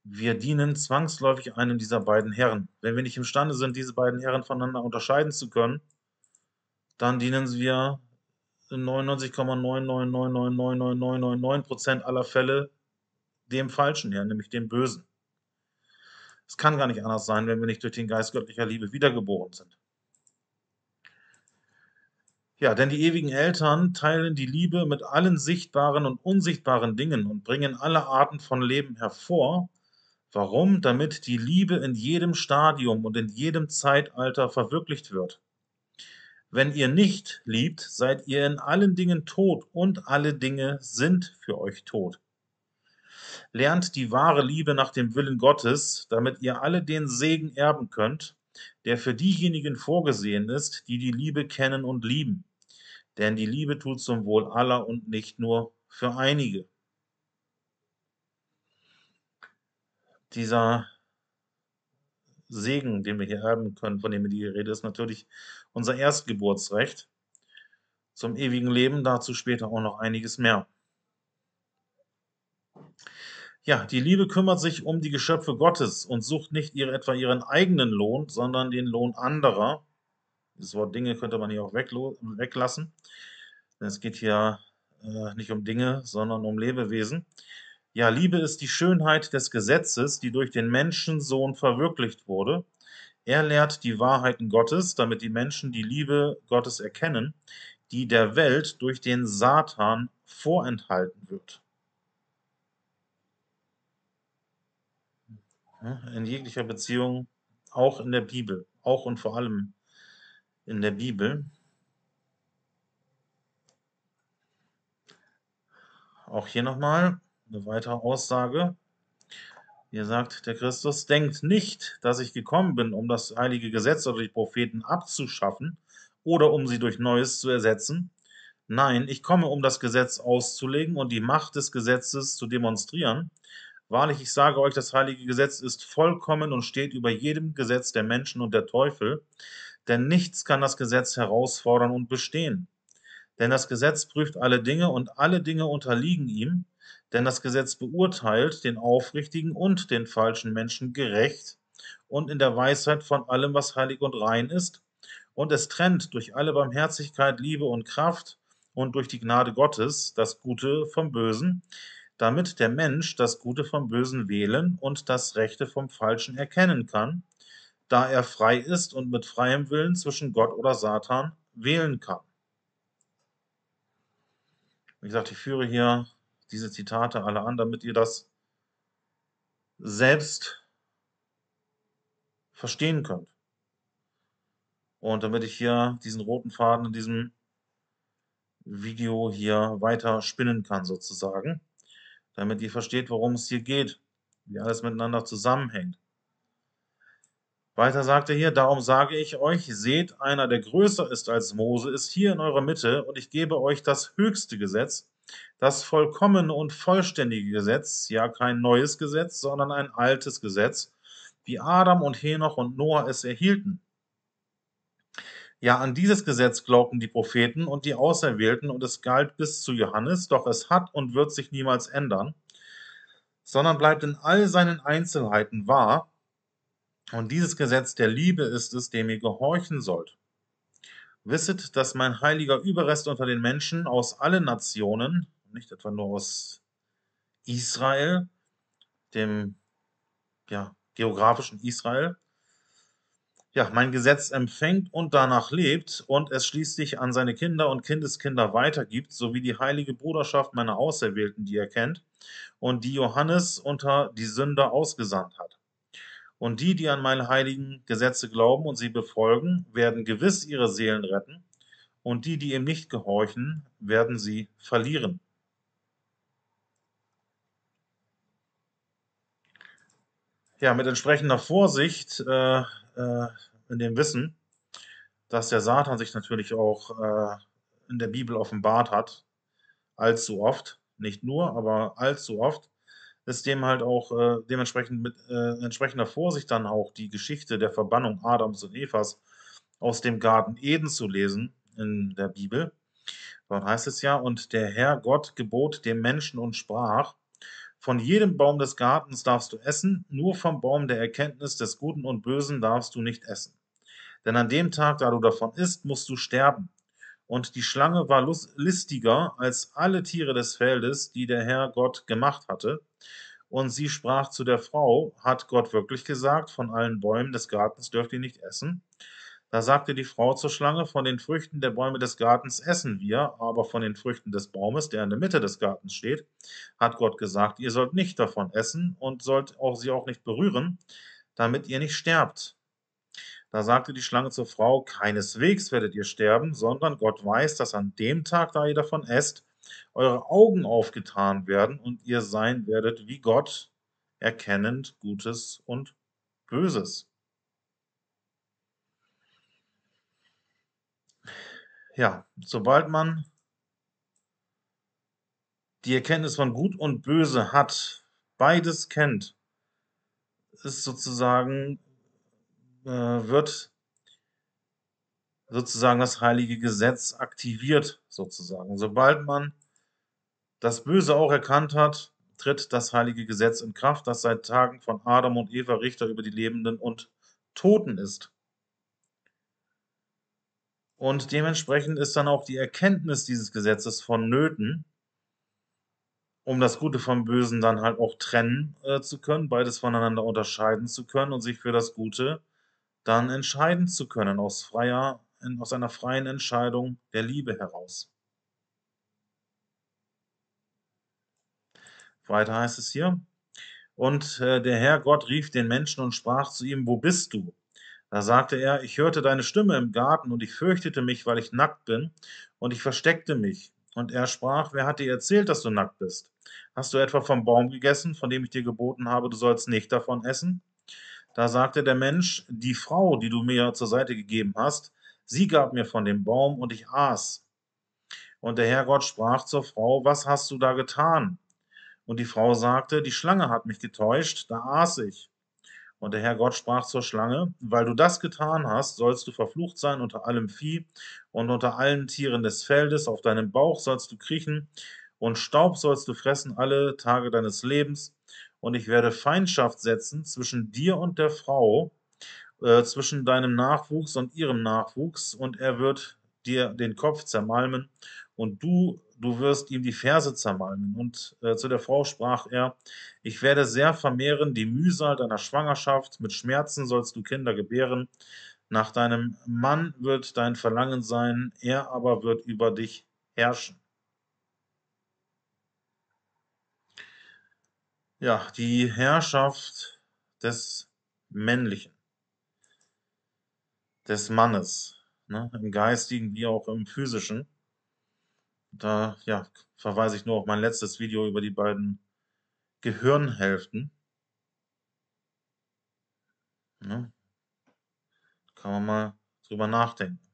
wir dienen zwangsläufig einem dieser beiden Herren. Wenn wir nicht imstande sind, diese beiden Herren voneinander unterscheiden zu können, dann dienen wir in 99,9999999% aller Fälle dem falschen Herrn, nämlich dem Bösen. Es kann gar nicht anders sein, wenn wir nicht durch den Geist göttlicher Liebe wiedergeboren sind. Ja, denn die ewigen Eltern teilen die Liebe mit allen sichtbaren und unsichtbaren Dingen und bringen alle Arten von Leben hervor, Warum? Damit die Liebe in jedem Stadium und in jedem Zeitalter verwirklicht wird. Wenn ihr nicht liebt, seid ihr in allen Dingen tot und alle Dinge sind für euch tot. Lernt die wahre Liebe nach dem Willen Gottes, damit ihr alle den Segen erben könnt, der für diejenigen vorgesehen ist, die die Liebe kennen und lieben. Denn die Liebe tut zum Wohl aller und nicht nur für einige. Dieser Segen, den wir hier erben können, von dem die Rede ist, natürlich unser Erstgeburtsrecht zum ewigen Leben, dazu später auch noch einiges mehr. Ja, die Liebe kümmert sich um die Geschöpfe Gottes und sucht nicht ihre, etwa ihren eigenen Lohn, sondern den Lohn anderer. Das Wort Dinge könnte man hier auch weglassen, denn es geht hier äh, nicht um Dinge, sondern um Lebewesen. Ja, Liebe ist die Schönheit des Gesetzes, die durch den Menschensohn verwirklicht wurde. Er lehrt die Wahrheiten Gottes, damit die Menschen die Liebe Gottes erkennen, die der Welt durch den Satan vorenthalten wird. In jeglicher Beziehung, auch in der Bibel, auch und vor allem in der Bibel. Auch hier nochmal, eine weitere Aussage. Hier sagt der Christus, denkt nicht, dass ich gekommen bin, um das heilige Gesetz oder die Propheten abzuschaffen oder um sie durch Neues zu ersetzen. Nein, ich komme, um das Gesetz auszulegen und die Macht des Gesetzes zu demonstrieren. Wahrlich, ich sage euch, das heilige Gesetz ist vollkommen und steht über jedem Gesetz der Menschen und der Teufel, denn nichts kann das Gesetz herausfordern und bestehen. Denn das Gesetz prüft alle Dinge und alle Dinge unterliegen ihm, denn das Gesetz beurteilt den aufrichtigen und den falschen Menschen gerecht und in der Weisheit von allem, was heilig und rein ist, und es trennt durch alle Barmherzigkeit, Liebe und Kraft und durch die Gnade Gottes das Gute vom Bösen, damit der Mensch das Gute vom Bösen wählen und das Rechte vom Falschen erkennen kann, da er frei ist und mit freiem Willen zwischen Gott oder Satan wählen kann. Wie gesagt, ich führe hier diese Zitate alle an, damit ihr das selbst verstehen könnt. Und damit ich hier diesen roten Faden in diesem Video hier weiter spinnen kann, sozusagen. Damit ihr versteht, worum es hier geht, wie alles miteinander zusammenhängt. Weiter sagt er hier, darum sage ich euch, seht, einer, der größer ist als Mose, ist hier in eurer Mitte, und ich gebe euch das höchste Gesetz, das vollkommene und vollständige Gesetz, ja kein neues Gesetz, sondern ein altes Gesetz, wie Adam und Henoch und Noah es erhielten. Ja, an dieses Gesetz glaubten die Propheten und die Auserwählten, und es galt bis zu Johannes, doch es hat und wird sich niemals ändern, sondern bleibt in all seinen Einzelheiten wahr. Und dieses Gesetz der Liebe ist es, dem ihr gehorchen sollt. Wisset, dass mein heiliger Überrest unter den Menschen aus allen Nationen, nicht etwa nur aus Israel, dem ja, geografischen Israel, ja, mein Gesetz empfängt und danach lebt und es schließlich an seine Kinder und Kindeskinder weitergibt, sowie die heilige Bruderschaft meiner Auserwählten, die er kennt, und die Johannes unter die Sünder ausgesandt hat. Und die, die an meine heiligen Gesetze glauben und sie befolgen, werden gewiss ihre Seelen retten, und die, die ihm nicht gehorchen, werden sie verlieren. Ja, mit entsprechender Vorsicht äh, äh, in dem Wissen, dass der Satan sich natürlich auch äh, in der Bibel offenbart hat, allzu oft, nicht nur, aber allzu oft, ist dem halt auch äh, dementsprechend mit äh, entsprechender Vorsicht dann auch die Geschichte der Verbannung Adams und Evas aus dem Garten Eden zu lesen in der Bibel. Dort heißt es ja, und der Herr Gott gebot dem Menschen und sprach, von jedem Baum des Gartens darfst du essen, nur vom Baum der Erkenntnis des Guten und Bösen darfst du nicht essen. Denn an dem Tag, da du davon isst, musst du sterben. Und die Schlange war listiger als alle Tiere des Feldes, die der Herr Gott gemacht hatte. Und sie sprach zu der Frau, hat Gott wirklich gesagt, von allen Bäumen des Gartens dürft ihr nicht essen? Da sagte die Frau zur Schlange, von den Früchten der Bäume des Gartens essen wir, aber von den Früchten des Baumes, der in der Mitte des Gartens steht, hat Gott gesagt, ihr sollt nicht davon essen und sollt auch sie auch nicht berühren, damit ihr nicht sterbt. Da sagte die Schlange zur Frau, keineswegs werdet ihr sterben, sondern Gott weiß, dass an dem Tag, da ihr davon esst, eure Augen aufgetan werden und ihr sein werdet wie Gott, erkennend Gutes und Böses. ja, sobald man die Erkenntnis von Gut und Böse hat, beides kennt, ist sozusagen, äh, wird sozusagen das heilige Gesetz aktiviert, sozusagen. Sobald man das Böse auch erkannt hat, tritt das heilige Gesetz in Kraft, das seit Tagen von Adam und Eva Richter über die Lebenden und Toten ist. Und dementsprechend ist dann auch die Erkenntnis dieses Gesetzes vonnöten, um das Gute vom Bösen dann halt auch trennen äh, zu können, beides voneinander unterscheiden zu können und sich für das Gute dann entscheiden zu können, aus, freier, aus einer freien Entscheidung der Liebe heraus. Weiter heißt es hier, und äh, der Herr Gott rief den Menschen und sprach zu ihm, wo bist du? Da sagte er, ich hörte deine Stimme im Garten und ich fürchtete mich, weil ich nackt bin, und ich versteckte mich. Und er sprach, wer hat dir erzählt, dass du nackt bist? Hast du etwa vom Baum gegessen, von dem ich dir geboten habe, du sollst nicht davon essen? Da sagte der Mensch, die Frau, die du mir zur Seite gegeben hast, sie gab mir von dem Baum und ich aß. Und der Herrgott sprach zur Frau, was hast du da getan? Und die Frau sagte, die Schlange hat mich getäuscht, da aß ich. Und der Herr Gott sprach zur Schlange, weil du das getan hast, sollst du verflucht sein unter allem Vieh und unter allen Tieren des Feldes, auf deinem Bauch sollst du kriechen und Staub sollst du fressen alle Tage deines Lebens. Und ich werde Feindschaft setzen zwischen dir und der Frau, äh, zwischen deinem Nachwuchs und ihrem Nachwuchs, und er wird dir den Kopf zermalmen, und du du wirst ihm die Verse zermalmen. Und äh, zu der Frau sprach er, ich werde sehr vermehren die Mühsal deiner Schwangerschaft, mit Schmerzen sollst du Kinder gebären. Nach deinem Mann wird dein Verlangen sein, er aber wird über dich herrschen. Ja, die Herrschaft des Männlichen, des Mannes, ne, im Geistigen wie auch im Physischen. Da ja, verweise ich nur auf mein letztes Video über die beiden Gehirnhälften. Ne? Kann man mal drüber nachdenken.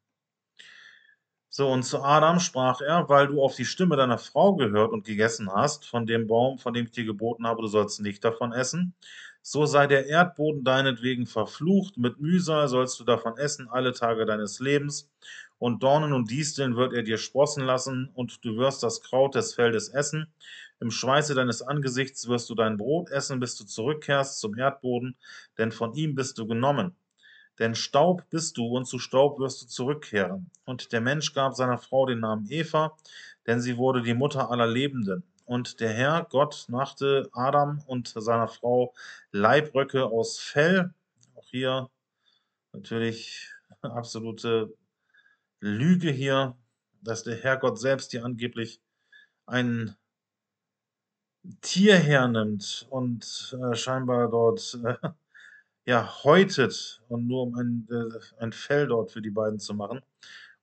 So, und zu Adam sprach er, weil du auf die Stimme deiner Frau gehört und gegessen hast, von dem Baum, von dem ich dir geboten habe, du sollst nicht davon essen, so sei der Erdboden deinetwegen verflucht, mit Mühsal sollst du davon essen alle Tage deines Lebens, und Dornen und Disteln wird er dir sprossen lassen, und du wirst das Kraut des Feldes essen. Im Schweiße deines Angesichts wirst du dein Brot essen, bis du zurückkehrst zum Erdboden, denn von ihm bist du genommen. Denn Staub bist du und zu Staub wirst du zurückkehren. Und der Mensch gab seiner Frau den Namen Eva, denn sie wurde die Mutter aller Lebenden. Und der Herr Gott machte Adam und seiner Frau Leibröcke aus Fell. Auch hier natürlich absolute Lüge hier, dass der Herr Gott selbst hier angeblich ein Tier hernimmt und äh, scheinbar dort äh, ja, häutet und nur um ein, äh, ein Fell dort für die beiden zu machen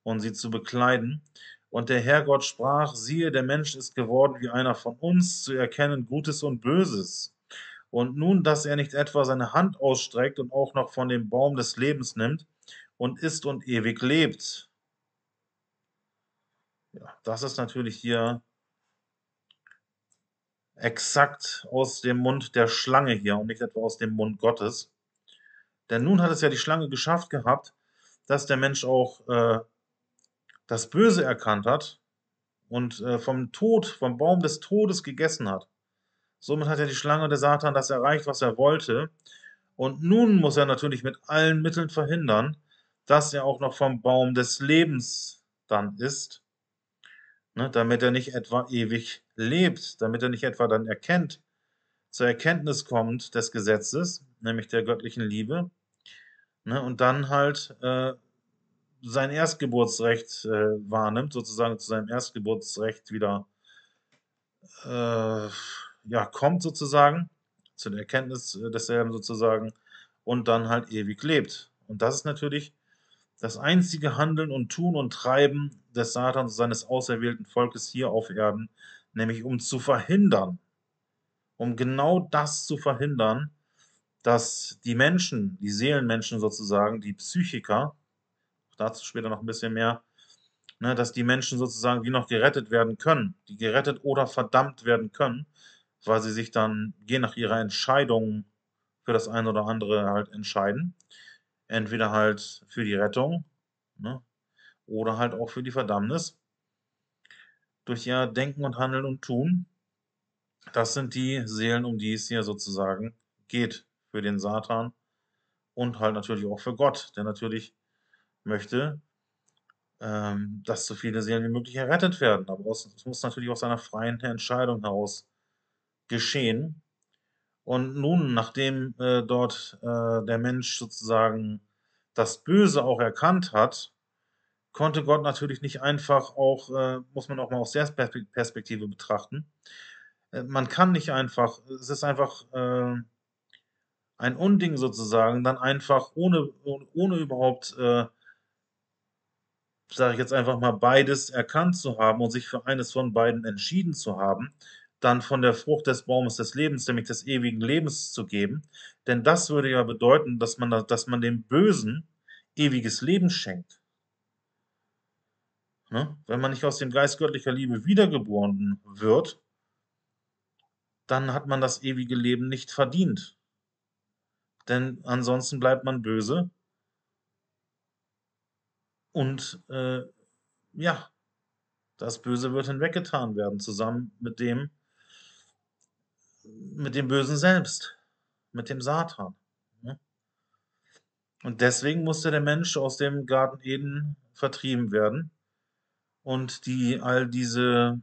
und sie zu bekleiden. Und der Herrgott sprach, siehe, der Mensch ist geworden wie einer von uns, zu erkennen Gutes und Böses. Und nun, dass er nicht etwa seine Hand ausstreckt und auch noch von dem Baum des Lebens nimmt und isst und ewig lebt. Ja, das ist natürlich hier exakt aus dem Mund der Schlange hier und nicht etwa aus dem Mund Gottes. Denn nun hat es ja die Schlange geschafft gehabt, dass der Mensch auch äh, das Böse erkannt hat und äh, vom Tod, vom Baum des Todes gegessen hat. Somit hat ja die Schlange der Satan das erreicht, was er wollte. Und nun muss er natürlich mit allen Mitteln verhindern, dass er auch noch vom Baum des Lebens dann ist, ne, damit er nicht etwa ewig lebt, damit er nicht etwa dann erkennt, zur Erkenntnis kommt des Gesetzes, nämlich der göttlichen Liebe, ne, und dann halt äh, sein Erstgeburtsrecht äh, wahrnimmt, sozusagen zu seinem Erstgeburtsrecht wieder äh, ja, kommt sozusagen, zu der Erkenntnis äh, desselben sozusagen, und dann halt ewig lebt. Und das ist natürlich das einzige Handeln und Tun und Treiben des Satans, seines auserwählten Volkes hier auf Erden, nämlich um zu verhindern, um genau das zu verhindern, dass die Menschen, die Seelenmenschen sozusagen, die Psychiker, dazu später noch ein bisschen mehr, ne, dass die Menschen sozusagen wie noch gerettet werden können, die gerettet oder verdammt werden können, weil sie sich dann je nach ihrer Entscheidung für das eine oder andere halt entscheiden. Entweder halt für die Rettung ne, oder halt auch für die Verdammnis. Durch ihr Denken und Handeln und Tun. Das sind die Seelen, um die es hier sozusagen geht für den Satan und halt natürlich auch für Gott, der natürlich möchte, ähm, dass so viele Seelen wie möglich errettet werden. Aber es muss natürlich aus seiner freien Entscheidung heraus geschehen. Und nun, nachdem äh, dort äh, der Mensch sozusagen das Böse auch erkannt hat, konnte Gott natürlich nicht einfach auch, äh, muss man auch mal aus der Perspektive betrachten. Äh, man kann nicht einfach, es ist einfach äh, ein Unding sozusagen, dann einfach ohne, ohne überhaupt, äh, sage ich jetzt einfach mal, beides erkannt zu haben und sich für eines von beiden entschieden zu haben, dann von der Frucht des Baumes des Lebens, nämlich des ewigen Lebens zu geben. Denn das würde ja bedeuten, dass man, dass man dem Bösen ewiges Leben schenkt. Ne? Wenn man nicht aus dem Geist göttlicher Liebe wiedergeboren wird, dann hat man das ewige Leben nicht verdient denn ansonsten bleibt man böse. Und äh, ja, das Böse wird hinweggetan werden, zusammen mit dem, mit dem Bösen selbst, mit dem Satan. Ne? Und deswegen musste der Mensch aus dem Garten Eden vertrieben werden. Und die all diese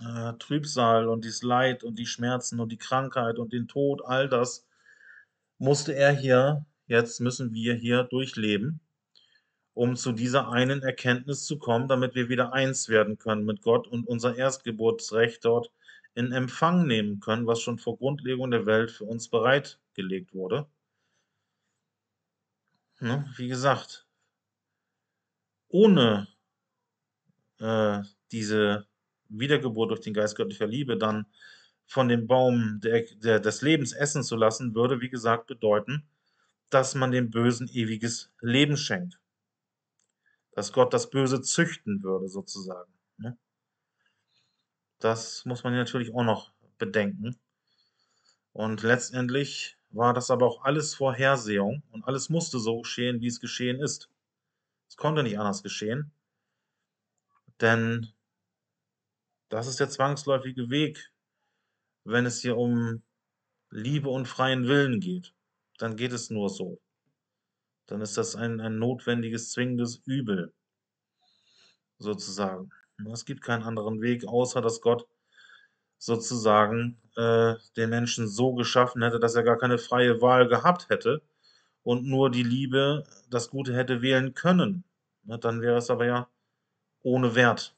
äh, Trübsal und dieses Leid und die Schmerzen und die Krankheit und den Tod, all das musste er hier, jetzt müssen wir hier durchleben, um zu dieser einen Erkenntnis zu kommen, damit wir wieder eins werden können mit Gott und unser Erstgeburtsrecht dort in Empfang nehmen können, was schon vor Grundlegung der Welt für uns bereitgelegt wurde. Ne? Wie gesagt, ohne äh, diese Wiedergeburt durch den Geist göttlicher Liebe dann von dem Baum der, der, des Lebens essen zu lassen, würde, wie gesagt, bedeuten, dass man dem Bösen ewiges Leben schenkt. Dass Gott das Böse züchten würde, sozusagen. Ne? Das muss man natürlich auch noch bedenken. Und letztendlich war das aber auch alles Vorhersehung und alles musste so geschehen, wie es geschehen ist. Es konnte nicht anders geschehen, denn das ist der zwangsläufige Weg, wenn es hier um Liebe und freien Willen geht. Dann geht es nur so. Dann ist das ein, ein notwendiges, zwingendes Übel, sozusagen. Es gibt keinen anderen Weg, außer dass Gott sozusagen äh, den Menschen so geschaffen hätte, dass er gar keine freie Wahl gehabt hätte und nur die Liebe das Gute hätte wählen können. Ne, dann wäre es aber ja ohne Wert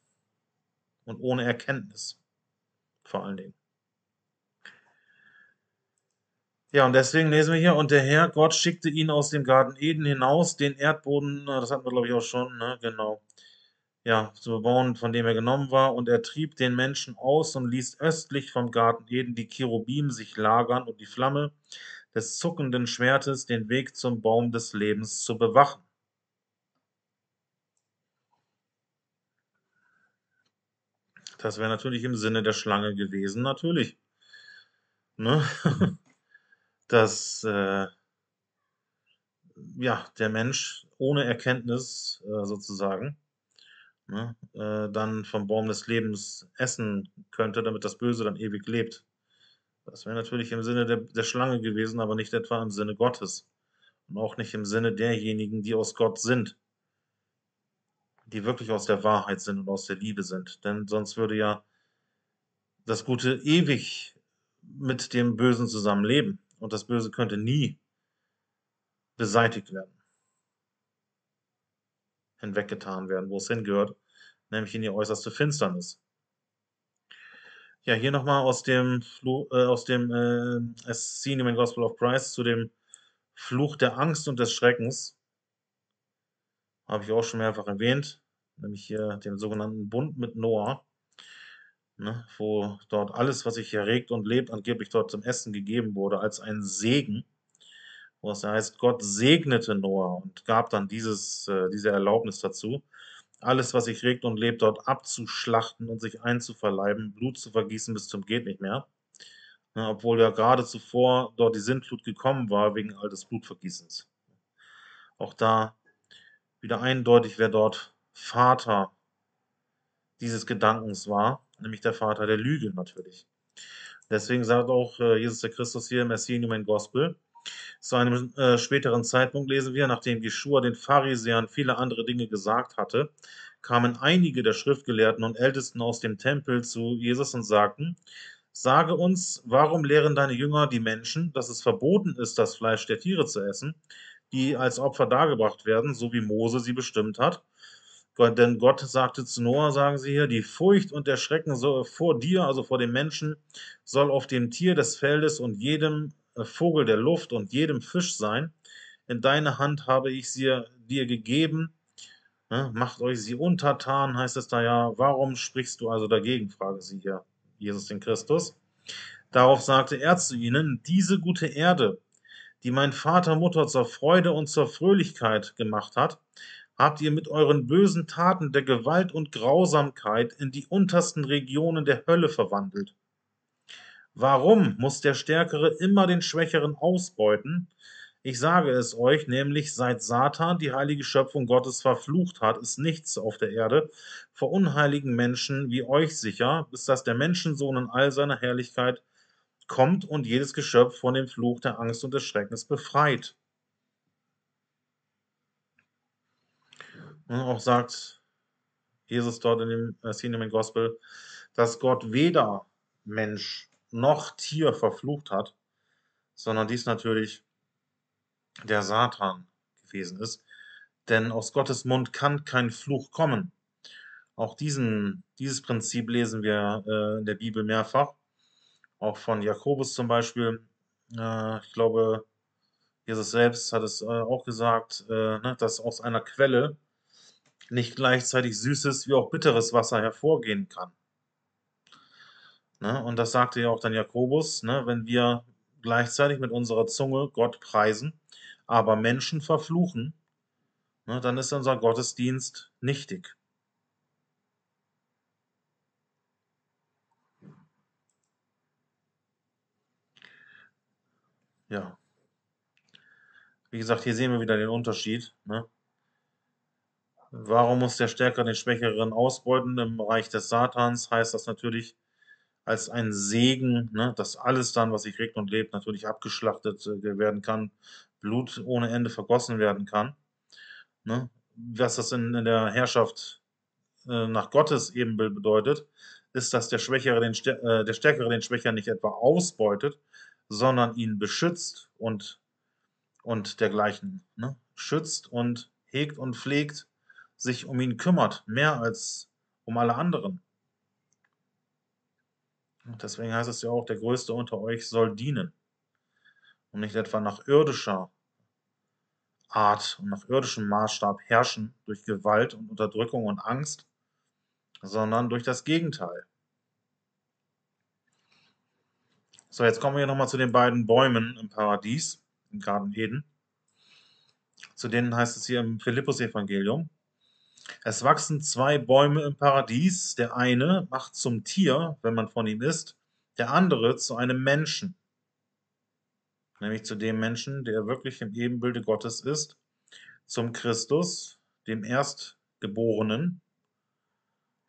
und ohne Erkenntnis vor allen Dingen. Ja, und deswegen lesen wir hier, und der Herr Gott schickte ihn aus dem Garten Eden hinaus, den Erdboden, das hatten wir glaube ich auch schon, ne? genau, ja, zu bebauen, von dem er genommen war, und er trieb den Menschen aus und ließ östlich vom Garten Eden die Cherubim sich lagern und die Flamme des zuckenden Schwertes den Weg zum Baum des Lebens zu bewachen. Das wäre natürlich im Sinne der Schlange gewesen, natürlich. Ne? Dass äh, ja, der Mensch ohne Erkenntnis äh, sozusagen ne, äh, dann vom Baum des Lebens essen könnte, damit das Böse dann ewig lebt. Das wäre natürlich im Sinne der, der Schlange gewesen, aber nicht etwa im Sinne Gottes. Und auch nicht im Sinne derjenigen, die aus Gott sind die wirklich aus der Wahrheit sind und aus der Liebe sind. Denn sonst würde ja das Gute ewig mit dem Bösen zusammenleben und das Böse könnte nie beseitigt werden, hinweggetan werden, wo es hingehört, nämlich in die äußerste Finsternis. Ja, hier nochmal aus dem, Fluch, äh, aus dem äh, As Seen in Gospel of Christ zu dem Fluch der Angst und des Schreckens. Habe ich auch schon mehrfach erwähnt, nämlich hier den sogenannten Bund mit Noah, ne, wo dort alles, was sich erregt und lebt, angeblich dort zum Essen gegeben wurde, als ein Segen, wo es heißt, Gott segnete Noah und gab dann dieses, äh, diese Erlaubnis dazu, alles, was sich regt und lebt, dort abzuschlachten und sich einzuverleiben, Blut zu vergießen bis zum geht nicht mehr. Ne, obwohl ja gerade zuvor dort die Sintflut gekommen war wegen all des Blutvergießens. Auch da wieder eindeutig, wer dort Vater dieses Gedankens war, nämlich der Vater der Lüge natürlich. Deswegen sagt auch äh, Jesus der Christus hier im Messianium Gospel, zu einem äh, späteren Zeitpunkt lesen wir, nachdem Jeschua den Pharisäern viele andere Dinge gesagt hatte, kamen einige der Schriftgelehrten und Ältesten aus dem Tempel zu Jesus und sagten, Sage uns, warum lehren deine Jünger die Menschen, dass es verboten ist, das Fleisch der Tiere zu essen, die als Opfer dargebracht werden, so wie Mose sie bestimmt hat? Denn Gott sagte zu Noah, sagen sie hier, die Furcht und der Schrecken vor dir, also vor dem Menschen, soll auf dem Tier des Feldes und jedem äh, Vogel der Luft und jedem Fisch sein. In deine Hand habe ich sie dir gegeben. Macht euch sie untertan, heißt es da ja. Warum sprichst du also dagegen, fragen sie hier Jesus den Christus. Darauf sagte er zu ihnen, diese gute Erde, die mein Vater Mutter zur Freude und zur Fröhlichkeit gemacht hat, habt ihr mit euren bösen Taten der Gewalt und Grausamkeit in die untersten Regionen der Hölle verwandelt. Warum muss der Stärkere immer den Schwächeren ausbeuten? Ich sage es euch, nämlich seit Satan die heilige Schöpfung Gottes verflucht hat, ist nichts auf der Erde vor unheiligen Menschen wie euch sicher, bis dass der Menschensohn in all seiner Herrlichkeit kommt und jedes Geschöpf von dem Fluch der Angst und des Schreckens befreit. Auch sagt Jesus dort in dem äh, Cinnamon Gospel, dass Gott weder Mensch noch Tier verflucht hat, sondern dies natürlich der Satan gewesen ist. Denn aus Gottes Mund kann kein Fluch kommen. Auch diesen, dieses Prinzip lesen wir äh, in der Bibel mehrfach. auch von Jakobus zum Beispiel. Äh, ich glaube, Jesus selbst hat es äh, auch gesagt, äh, ne, dass aus einer Quelle nicht gleichzeitig süßes wie auch bitteres Wasser hervorgehen kann. Ne? Und das sagte ja auch dann Jakobus, ne? wenn wir gleichzeitig mit unserer Zunge Gott preisen, aber Menschen verfluchen, ne, dann ist unser Gottesdienst nichtig. Ja. Wie gesagt, hier sehen wir wieder den Unterschied. Ne? Warum muss der Stärkere den Schwächeren ausbeuten? Im Bereich des Satans heißt das natürlich als ein Segen, ne, dass alles dann, was sich regt und lebt, natürlich abgeschlachtet äh, werden kann, Blut ohne Ende vergossen werden kann. Ne? Was das in, in der Herrschaft äh, nach Gottes Ebenbild bedeutet, ist, dass der Schwächere den, äh, der Stärkere den Schwächeren nicht etwa ausbeutet, sondern ihn beschützt und, und dergleichen. Ne? Schützt und hegt und pflegt, sich um ihn kümmert, mehr als um alle anderen. Und deswegen heißt es ja auch, der Größte unter euch soll dienen. Und nicht etwa nach irdischer Art und nach irdischem Maßstab herrschen durch Gewalt und Unterdrückung und Angst, sondern durch das Gegenteil. So, jetzt kommen wir nochmal zu den beiden Bäumen im Paradies, im Garten Eden. Zu denen heißt es hier im Philippus-Evangelium. Es wachsen zwei Bäume im Paradies. Der eine macht zum Tier, wenn man von ihm isst, der andere zu einem Menschen. Nämlich zu dem Menschen, der wirklich im Ebenbilde Gottes ist, zum Christus, dem Erstgeborenen,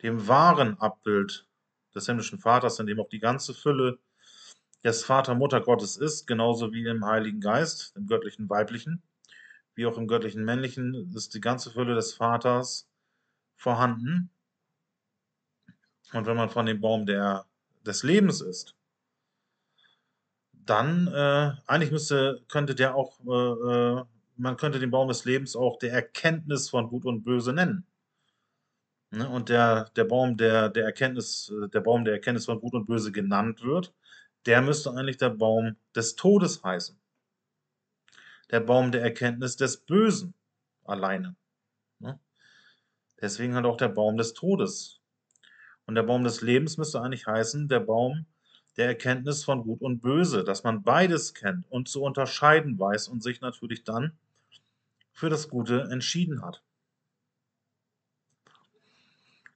dem wahren Abbild des himmlischen Vaters, in dem auch die ganze Fülle des Vater, Mutter Gottes ist, genauso wie im Heiligen Geist, im göttlichen Weiblichen, wie auch im göttlichen Männlichen, ist die ganze Fülle des Vaters vorhanden. Und wenn man von dem Baum der, des Lebens ist, dann äh, eigentlich müsste, könnte der auch, äh, äh man könnte den Baum des Lebens auch der Erkenntnis von Gut und Böse nennen. Ne? Und der, der Baum der, der Erkenntnis, der Baum der Erkenntnis von Gut und Böse genannt wird, der müsste eigentlich der Baum des Todes heißen. Der Baum der Erkenntnis des Bösen alleine. Deswegen hat auch der Baum des Todes. Und der Baum des Lebens müsste eigentlich heißen, der Baum der Erkenntnis von Gut und Böse, dass man beides kennt und zu unterscheiden weiß und sich natürlich dann für das Gute entschieden hat.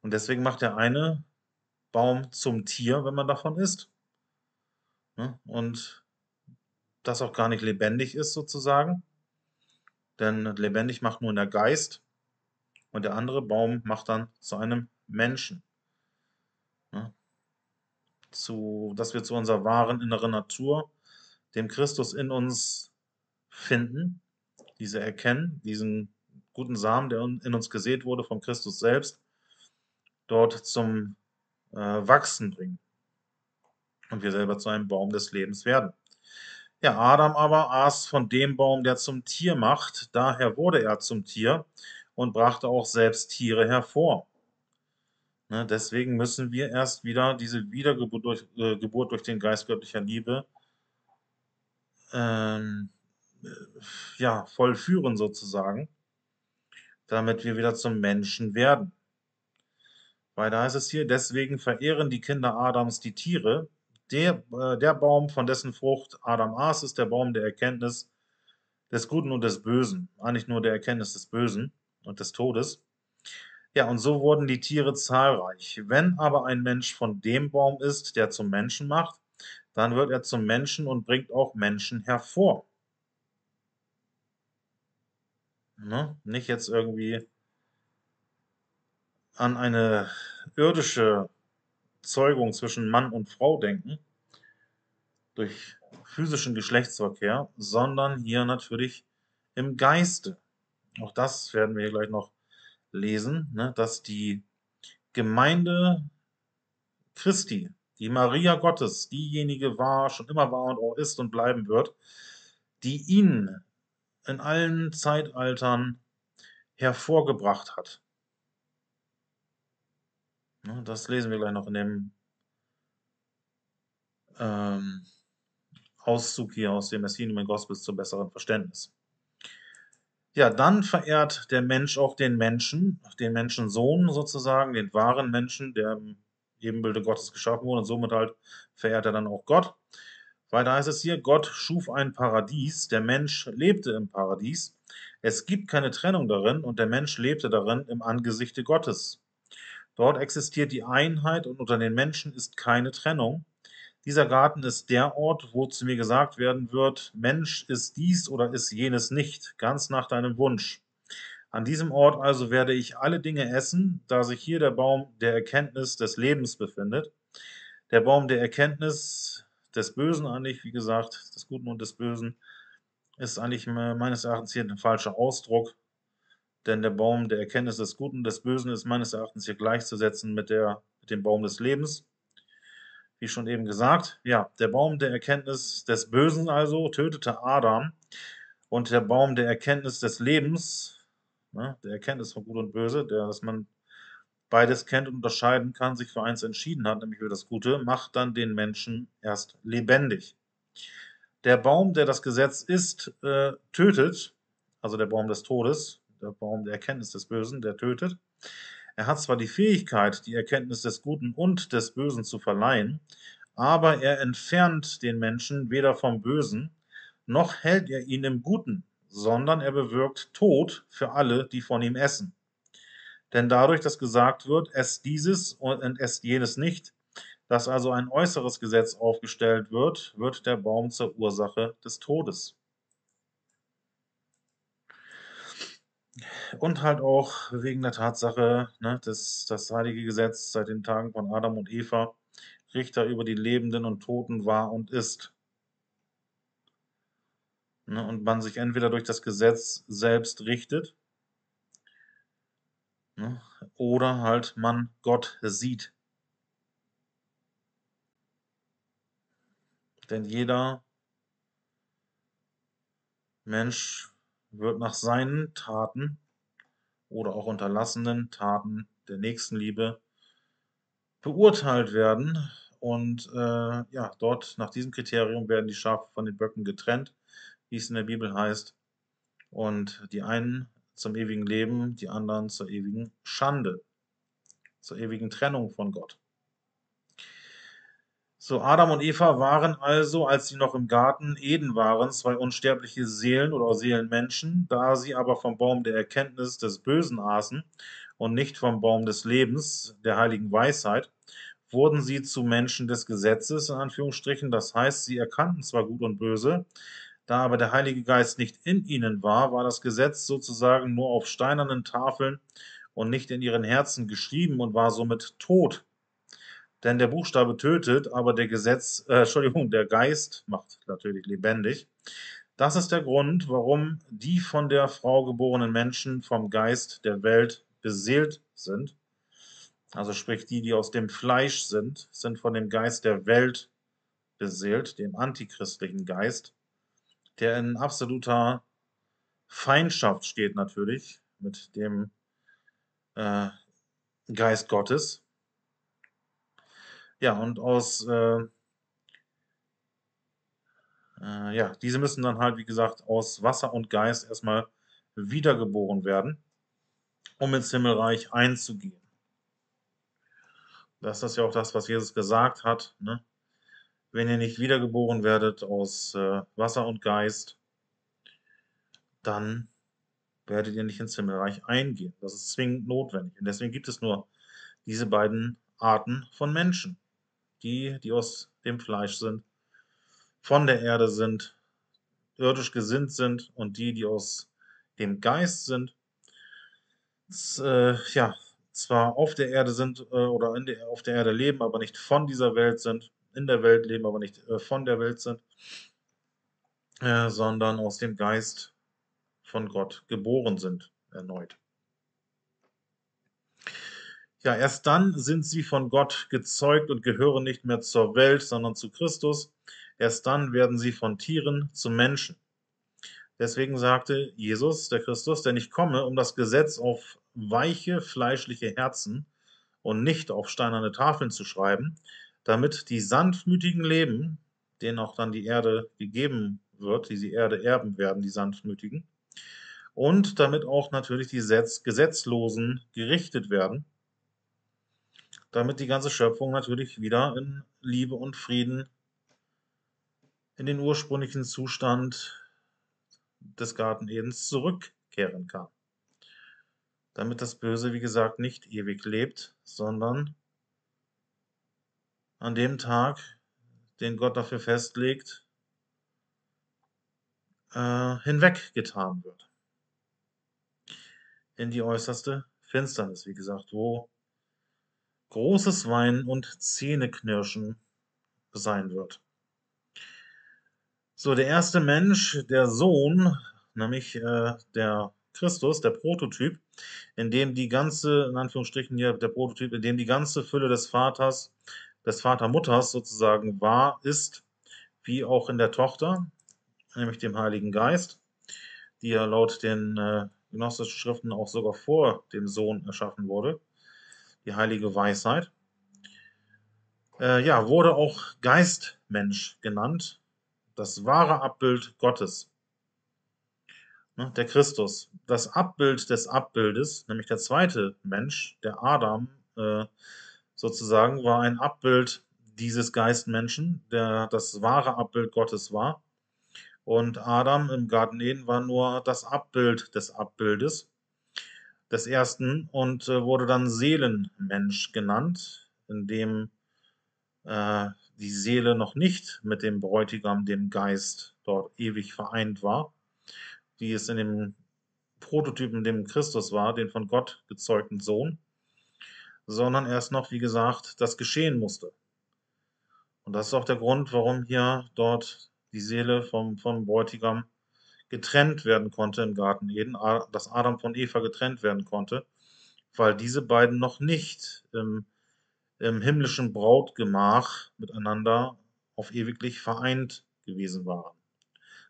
Und deswegen macht der eine Baum zum Tier, wenn man davon isst. Ne? Und das auch gar nicht lebendig ist sozusagen. Denn lebendig macht nur der Geist und der andere Baum macht dann zu einem Menschen. Ne? Zu, dass wir zu unserer wahren inneren Natur, dem Christus in uns finden, diese erkennen, diesen guten Samen, der in uns gesät wurde vom Christus selbst, dort zum äh, Wachsen bringen und wir selber zu einem Baum des Lebens werden. Ja, Adam aber aß von dem Baum, der zum Tier macht, daher wurde er zum Tier und brachte auch selbst Tiere hervor. Ne, deswegen müssen wir erst wieder diese Wiedergeburt durch, äh, Geburt durch den Geist göttlicher Liebe ähm, ja, vollführen sozusagen, damit wir wieder zum Menschen werden. Weil da heißt es hier, deswegen verehren die Kinder Adams die Tiere, der, äh, der Baum, von dessen Frucht Adam aß, ist der Baum der Erkenntnis des Guten und des Bösen. Eigentlich nur der Erkenntnis des Bösen und des Todes. Ja, und so wurden die Tiere zahlreich. Wenn aber ein Mensch von dem Baum ist, der zum Menschen macht, dann wird er zum Menschen und bringt auch Menschen hervor. Ne? Nicht jetzt irgendwie an eine irdische Zeugung zwischen Mann und Frau denken, durch physischen Geschlechtsverkehr, sondern hier natürlich im Geiste. Auch das werden wir gleich noch lesen, ne, dass die Gemeinde Christi, die Maria Gottes, diejenige war, schon immer war und auch ist und bleiben wird, die ihn in allen Zeitaltern hervorgebracht hat. Ne, das lesen wir gleich noch in dem ähm, Auszug hier aus dem Messianium Gospels zum besseren Verständnis. Ja, dann verehrt der Mensch auch den Menschen, den Menschensohn sozusagen, den wahren Menschen, der im Ebenbilde Gottes geschaffen wurde und somit halt verehrt er dann auch Gott. Weiter heißt es hier, Gott schuf ein Paradies, der Mensch lebte im Paradies. Es gibt keine Trennung darin und der Mensch lebte darin im Angesichte Gottes. Dort existiert die Einheit und unter den Menschen ist keine Trennung. Dieser Garten ist der Ort, wo zu mir gesagt werden wird, Mensch, ist dies oder ist jenes nicht, ganz nach deinem Wunsch. An diesem Ort also werde ich alle Dinge essen, da sich hier der Baum der Erkenntnis des Lebens befindet. Der Baum der Erkenntnis des Bösen eigentlich, wie gesagt, des Guten und des Bösen, ist eigentlich meines Erachtens hier ein falscher Ausdruck. Denn der Baum der Erkenntnis des Guten und des Bösen ist meines Erachtens hier gleichzusetzen mit, der, mit dem Baum des Lebens. Wie schon eben gesagt, ja, der Baum der Erkenntnis des Bösen also tötete Adam und der Baum der Erkenntnis des Lebens, ne, der Erkenntnis von Gut und Böse, der, dass man beides kennt und unterscheiden kann, sich für eins entschieden hat, nämlich für das Gute, macht dann den Menschen erst lebendig. Der Baum, der das Gesetz ist, äh, tötet, also der Baum des Todes, der Baum der Erkenntnis des Bösen, der tötet. Er hat zwar die Fähigkeit, die Erkenntnis des Guten und des Bösen zu verleihen, aber er entfernt den Menschen weder vom Bösen, noch hält er ihn im Guten, sondern er bewirkt Tod für alle, die von ihm essen. Denn dadurch, dass gesagt wird, es dieses und es jenes nicht, dass also ein äußeres Gesetz aufgestellt wird, wird der Baum zur Ursache des Todes. Und halt auch wegen der Tatsache, ne, dass das heilige Gesetz seit den Tagen von Adam und Eva Richter über die Lebenden und Toten war und ist. Ne, und man sich entweder durch das Gesetz selbst richtet Ne? Oder halt man Gott sieht. Denn jeder Mensch wird nach seinen Taten oder auch unterlassenen Taten der Nächstenliebe beurteilt werden. Und äh, ja, dort nach diesem Kriterium werden die Schafe von den Böcken getrennt, wie es in der Bibel heißt. Und die einen zum ewigen Leben, die anderen zur ewigen Schande, zur ewigen Trennung von Gott. So, Adam und Eva waren also, als sie noch im Garten Eden waren, zwei unsterbliche Seelen oder Seelenmenschen, da sie aber vom Baum der Erkenntnis des Bösen aßen und nicht vom Baum des Lebens, der heiligen Weisheit, wurden sie zu Menschen des Gesetzes, in Anführungsstrichen. Das heißt, sie erkannten zwar Gut und Böse, da aber der Heilige Geist nicht in ihnen war, war das Gesetz sozusagen nur auf steinernen Tafeln und nicht in ihren Herzen geschrieben und war somit tot. Denn der Buchstabe tötet, aber der Gesetz, äh, Entschuldigung, der Geist macht natürlich lebendig. Das ist der Grund, warum die von der Frau geborenen Menschen vom Geist der Welt beseelt sind. Also sprich, die, die aus dem Fleisch sind, sind von dem Geist der Welt beseelt, dem antichristlichen Geist der in absoluter Feindschaft steht natürlich mit dem äh, Geist Gottes. Ja, und aus, äh, äh, ja, diese müssen dann halt, wie gesagt, aus Wasser und Geist erstmal wiedergeboren werden, um ins Himmelreich einzugehen. Das ist ja auch das, was Jesus gesagt hat. Ne? wenn ihr nicht wiedergeboren werdet aus äh, Wasser und Geist, dann werdet ihr nicht ins Himmelreich eingehen. Das ist zwingend notwendig. Und deswegen gibt es nur diese beiden Arten von Menschen. Die, die aus dem Fleisch sind, von der Erde sind, irdisch gesinnt sind und die, die aus dem Geist sind, äh, ja, zwar auf der Erde sind äh, oder der, auf der Erde leben, aber nicht von dieser Welt sind in der Welt leben, aber nicht äh, von der Welt sind, äh, sondern aus dem Geist von Gott geboren sind, erneut. Ja, erst dann sind sie von Gott gezeugt und gehören nicht mehr zur Welt, sondern zu Christus. Erst dann werden sie von Tieren zu Menschen. Deswegen sagte Jesus, der Christus, denn ich komme, um das Gesetz auf weiche, fleischliche Herzen und nicht auf steinerne Tafeln zu schreiben, damit die sanftmütigen leben, denen auch dann die Erde gegeben wird, die die Erde erben werden, die sanftmütigen, und damit auch natürlich die Gesetzlosen gerichtet werden, damit die ganze Schöpfung natürlich wieder in Liebe und Frieden in den ursprünglichen Zustand des Garten Edens zurückkehren kann. Damit das Böse, wie gesagt, nicht ewig lebt, sondern an dem Tag, den Gott dafür festlegt, äh, hinweggetan wird. In die äußerste Finsternis, wie gesagt, wo großes Weinen und Zähneknirschen sein wird. So, der erste Mensch, der Sohn, nämlich äh, der Christus, der Prototyp, in dem die ganze, in Anführungsstrichen hier der Prototyp, in dem die ganze Fülle des Vaters, des Vatermutters sozusagen war, ist, wie auch in der Tochter, nämlich dem Heiligen Geist, die ja laut den äh, gnostischen Schriften auch sogar vor dem Sohn erschaffen wurde, die heilige Weisheit. Äh, ja, wurde auch Geistmensch genannt, das wahre Abbild Gottes. Ne, der Christus. Das Abbild des Abbildes, nämlich der zweite Mensch, der Adam äh, sozusagen, war ein Abbild dieses Geistmenschen, der das wahre Abbild Gottes war. Und Adam im Garten Eden war nur das Abbild des Abbildes des ersten und äh, wurde dann Seelenmensch genannt, in dem äh, die Seele noch nicht mit dem Bräutigam, dem Geist, dort ewig vereint war, wie es in dem Prototypen, dem Christus war, den von Gott gezeugten Sohn, sondern erst noch, wie gesagt, das geschehen musste. Und das ist auch der Grund, warum hier dort die Seele vom, vom Bräutigam getrennt werden konnte im Garten Eden, dass Adam von Eva getrennt werden konnte, weil diese beiden noch nicht im im himmlischen Brautgemach miteinander auf ewiglich vereint gewesen waren.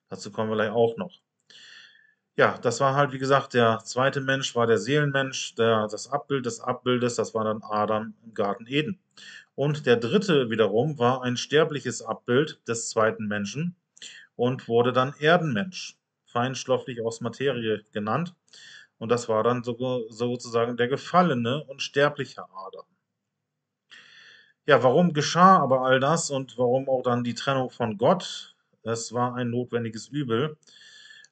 Dazu kommen wir gleich auch noch. Ja, das war halt, wie gesagt, der zweite Mensch war der Seelenmensch, der, das Abbild des Abbildes, das war dann Adam im Garten Eden. Und der dritte wiederum war ein sterbliches Abbild des zweiten Menschen und wurde dann Erdenmensch, feinstofflich aus Materie genannt. Und das war dann so, sozusagen der gefallene und sterbliche Adam. Ja, warum geschah aber all das und warum auch dann die Trennung von Gott? Es war ein notwendiges Übel,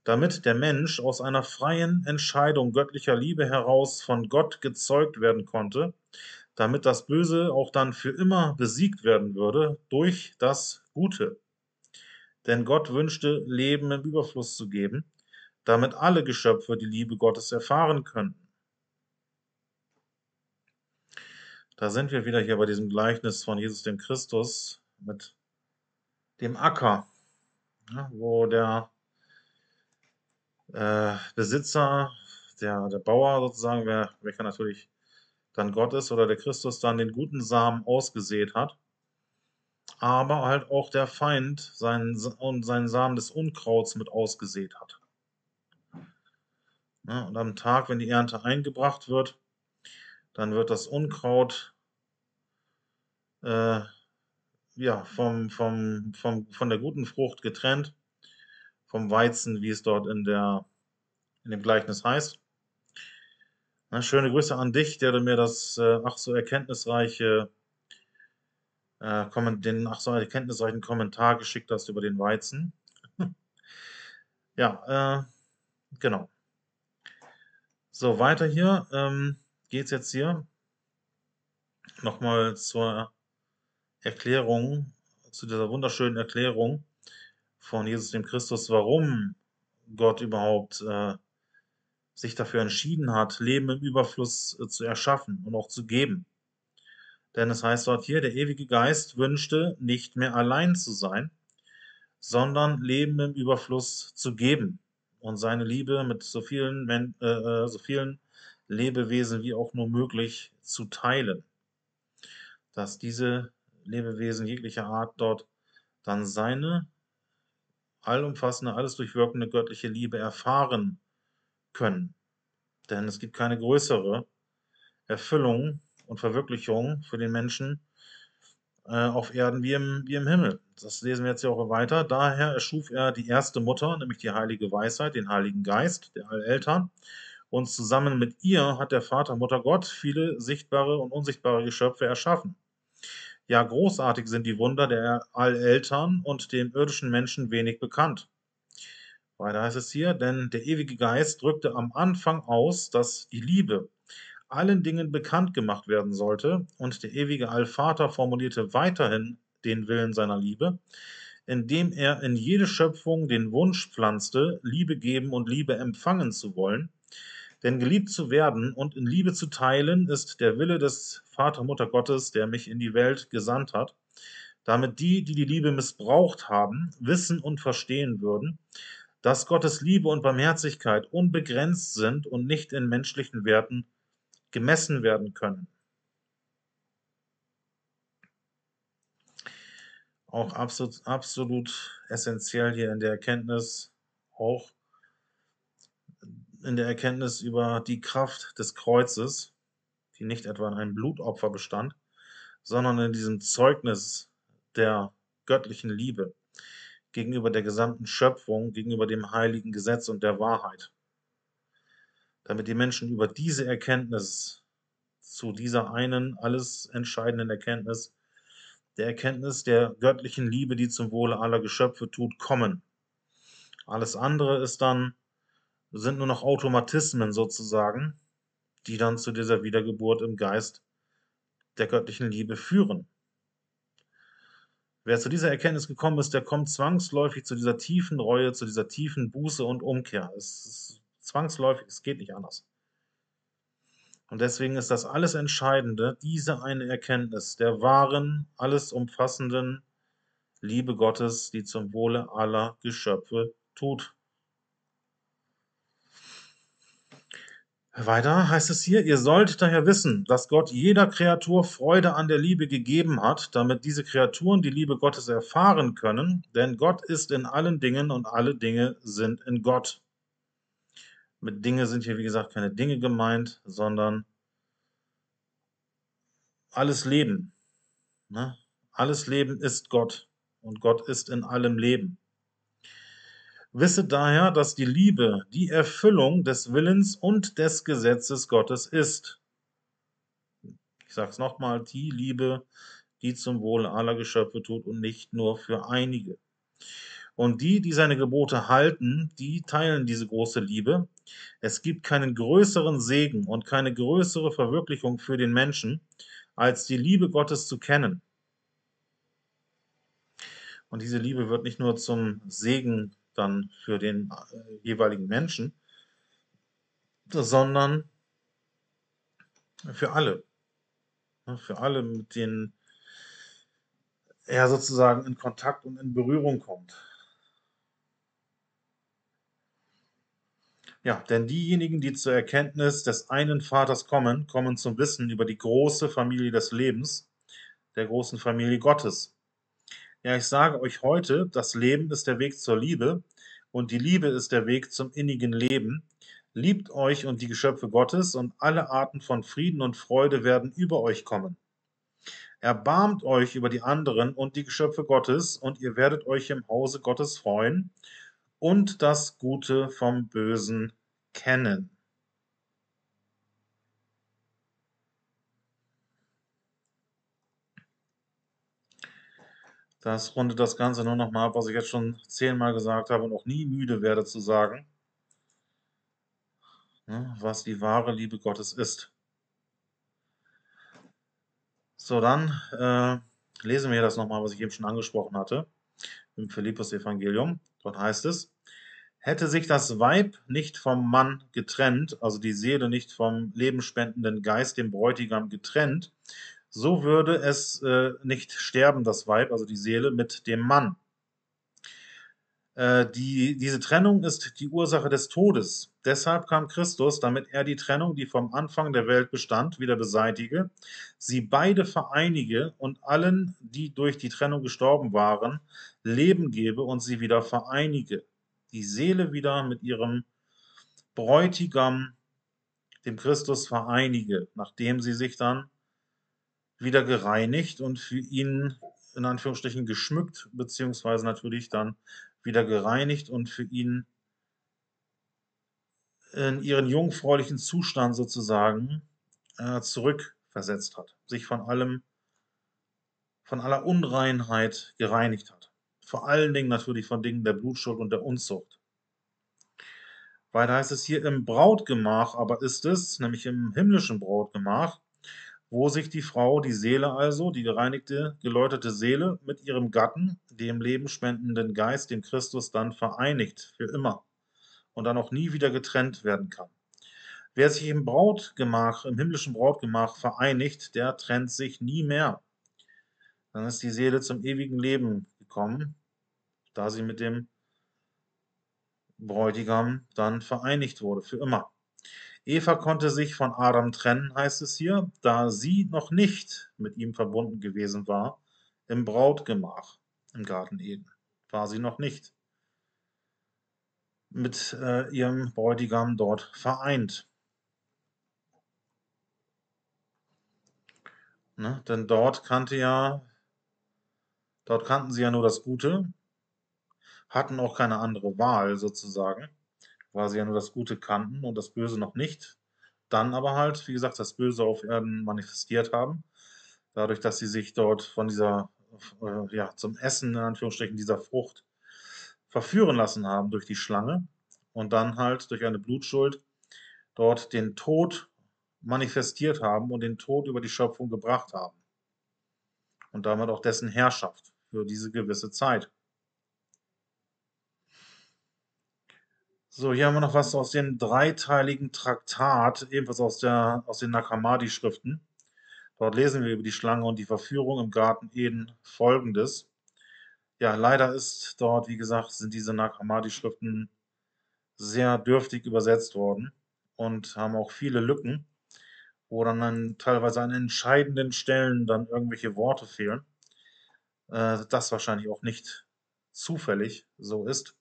damit der Mensch aus einer freien Entscheidung göttlicher Liebe heraus von Gott gezeugt werden konnte, damit das Böse auch dann für immer besiegt werden würde durch das Gute. Denn Gott wünschte, Leben im Überfluss zu geben, damit alle Geschöpfe die Liebe Gottes erfahren könnten. Da sind wir wieder hier bei diesem Gleichnis von Jesus dem Christus mit dem Acker, wo der äh, Besitzer, der, der Bauer sozusagen, wer, welcher natürlich dann Gott ist oder der Christus dann den guten Samen ausgesät hat, aber halt auch der Feind seinen, seinen Samen des Unkrauts mit ausgesät hat. Ja, und am Tag, wenn die Ernte eingebracht wird, dann wird das Unkraut äh, ja, vom, vom, vom, von der guten Frucht getrennt, vom Weizen, wie es dort in, der, in dem Gleichnis heißt. Na, schöne Grüße an dich, der du mir das äh, ach so erkenntnisreiche, äh, den ach so erkenntnisreichen Kommentar geschickt hast über den Weizen. ja, äh, genau. So, weiter hier ähm, geht es jetzt hier nochmal zur Erklärung, zu dieser wunderschönen Erklärung von Jesus dem Christus, warum Gott überhaupt äh, sich dafür entschieden hat, Leben im Überfluss äh, zu erschaffen und auch zu geben. Denn es heißt dort hier, der ewige Geist wünschte nicht mehr allein zu sein, sondern Leben im Überfluss zu geben und seine Liebe mit so vielen, äh, äh, so vielen Lebewesen wie auch nur möglich zu teilen. Dass diese Lebewesen jeglicher Art dort dann seine allumfassende, alles durchwirkende göttliche Liebe erfahren können. Denn es gibt keine größere Erfüllung und Verwirklichung für den Menschen, äh, auf Erden wie im, wie im Himmel. Das lesen wir jetzt hier auch weiter. Daher erschuf er die erste Mutter, nämlich die heilige Weisheit, den Heiligen Geist, der Alleltern. Und zusammen mit ihr hat der Vater, Mutter Gott viele sichtbare und unsichtbare Geschöpfe erschaffen. Ja, großartig sind die Wunder der Alleltern und dem irdischen Menschen wenig bekannt. Weiter heißt es hier, denn der ewige Geist drückte am Anfang aus, dass die Liebe allen Dingen bekannt gemacht werden sollte, und der ewige Allvater formulierte weiterhin den Willen seiner Liebe, indem er in jede Schöpfung den Wunsch pflanzte, Liebe geben und Liebe empfangen zu wollen. Denn geliebt zu werden und in Liebe zu teilen, ist der Wille des Vater, Mutter Gottes, der mich in die Welt gesandt hat, damit die, die die Liebe missbraucht haben, wissen und verstehen würden, dass Gottes Liebe und Barmherzigkeit unbegrenzt sind und nicht in menschlichen Werten gemessen werden können. Auch absolut, absolut essentiell hier in der Erkenntnis, auch in der Erkenntnis über die Kraft des Kreuzes, die nicht etwa in einem Blutopfer bestand, sondern in diesem Zeugnis der göttlichen Liebe gegenüber der gesamten Schöpfung, gegenüber dem heiligen Gesetz und der Wahrheit damit die Menschen über diese Erkenntnis zu dieser einen alles entscheidenden Erkenntnis, der Erkenntnis der göttlichen Liebe, die zum Wohle aller Geschöpfe tut, kommen. Alles andere ist dann, sind nur noch Automatismen sozusagen, die dann zu dieser Wiedergeburt im Geist der göttlichen Liebe führen. Wer zu dieser Erkenntnis gekommen ist, der kommt zwangsläufig zu dieser tiefen Reue, zu dieser tiefen Buße und Umkehr. Es ist Zwangsläufig, es geht nicht anders. Und deswegen ist das alles Entscheidende, diese eine Erkenntnis der wahren, alles umfassenden Liebe Gottes, die zum Wohle aller Geschöpfe tut. Weiter heißt es hier, ihr sollt daher wissen, dass Gott jeder Kreatur Freude an der Liebe gegeben hat, damit diese Kreaturen die Liebe Gottes erfahren können, denn Gott ist in allen Dingen und alle Dinge sind in Gott. Mit Dinge sind hier, wie gesagt, keine Dinge gemeint, sondern alles Leben. Ne? Alles Leben ist Gott und Gott ist in allem Leben. Wisse daher, dass die Liebe die Erfüllung des Willens und des Gesetzes Gottes ist. Ich sage es nochmal, die Liebe, die zum Wohle aller Geschöpfe tut und nicht nur für einige. Und die, die seine Gebote halten, die teilen diese große Liebe. Es gibt keinen größeren Segen und keine größere Verwirklichung für den Menschen, als die Liebe Gottes zu kennen. Und diese Liebe wird nicht nur zum Segen dann für den äh, jeweiligen Menschen, sondern für alle. Für alle, mit denen er sozusagen in Kontakt und in Berührung kommt. Ja, denn diejenigen, die zur Erkenntnis des einen Vaters kommen, kommen zum Wissen über die große Familie des Lebens, der großen Familie Gottes. Ja, ich sage euch heute, das Leben ist der Weg zur Liebe und die Liebe ist der Weg zum innigen Leben. Liebt euch und die Geschöpfe Gottes und alle Arten von Frieden und Freude werden über euch kommen. Erbarmt euch über die anderen und die Geschöpfe Gottes und ihr werdet euch im Hause Gottes freuen und das Gute vom Bösen kennen. Das rundet das Ganze nur noch mal ab, was ich jetzt schon zehnmal gesagt habe und auch nie müde werde zu sagen, ne, was die wahre Liebe Gottes ist. So, dann äh, lesen wir das nochmal, was ich eben schon angesprochen hatte, im Philippus-Evangelium. Dort heißt es, hätte sich das Weib nicht vom Mann getrennt, also die Seele nicht vom lebenspendenden Geist, dem Bräutigam getrennt, so würde es äh, nicht sterben, das Weib, also die Seele, mit dem Mann. Äh, die, diese Trennung ist die Ursache des Todes. Deshalb kam Christus, damit er die Trennung, die vom Anfang der Welt bestand, wieder beseitige, sie beide vereinige und allen, die durch die Trennung gestorben waren, Leben gebe und sie wieder vereinige. Die Seele wieder mit ihrem Bräutigam, dem Christus, vereinige, nachdem sie sich dann wieder gereinigt und für ihn in Anführungsstrichen geschmückt, beziehungsweise natürlich dann wieder gereinigt und für ihn in ihren jungfräulichen Zustand sozusagen äh, zurückversetzt hat, sich von allem, von aller Unreinheit gereinigt hat. Vor allen Dingen natürlich von Dingen der Blutschuld und der Unzucht. Weiter heißt es hier im Brautgemach, aber ist es, nämlich im himmlischen Brautgemach, wo sich die Frau, die Seele also, die gereinigte, geläuterte Seele mit ihrem Gatten, dem lebenspendenden Geist, dem Christus, dann vereinigt für immer und dann auch nie wieder getrennt werden kann. Wer sich im Brautgemach, im himmlischen Brautgemach vereinigt, der trennt sich nie mehr. Dann ist die Seele zum ewigen Leben gekommen, da sie mit dem Bräutigam dann vereinigt wurde, für immer. Eva konnte sich von Adam trennen, heißt es hier, da sie noch nicht mit ihm verbunden gewesen war, im Brautgemach im Garten Eden. War sie noch nicht mit äh, ihrem Bräutigam dort vereint. Ne? Denn dort kannte ja, dort kannten sie ja nur das Gute, hatten auch keine andere Wahl sozusagen, weil sie ja nur das Gute kannten und das Böse noch nicht. Dann aber halt, wie gesagt, das Böse auf Erden manifestiert haben, dadurch, dass sie sich dort von dieser, äh, ja, zum Essen in Anführungsstrichen dieser Frucht verführen lassen haben durch die Schlange und dann halt durch eine Blutschuld dort den Tod manifestiert haben und den Tod über die Schöpfung gebracht haben. Und damit auch dessen Herrschaft für diese gewisse Zeit. So, hier haben wir noch was aus dem dreiteiligen Traktat, ebenfalls aus, der, aus den Nakamadi-Schriften. Dort lesen wir über die Schlange und die Verführung im Garten Eden folgendes. Ja, leider ist dort, wie gesagt, sind diese Nakamadi-Schriften sehr dürftig übersetzt worden und haben auch viele Lücken, wo dann an, teilweise an entscheidenden Stellen dann irgendwelche Worte fehlen. Äh, das wahrscheinlich auch nicht zufällig so ist.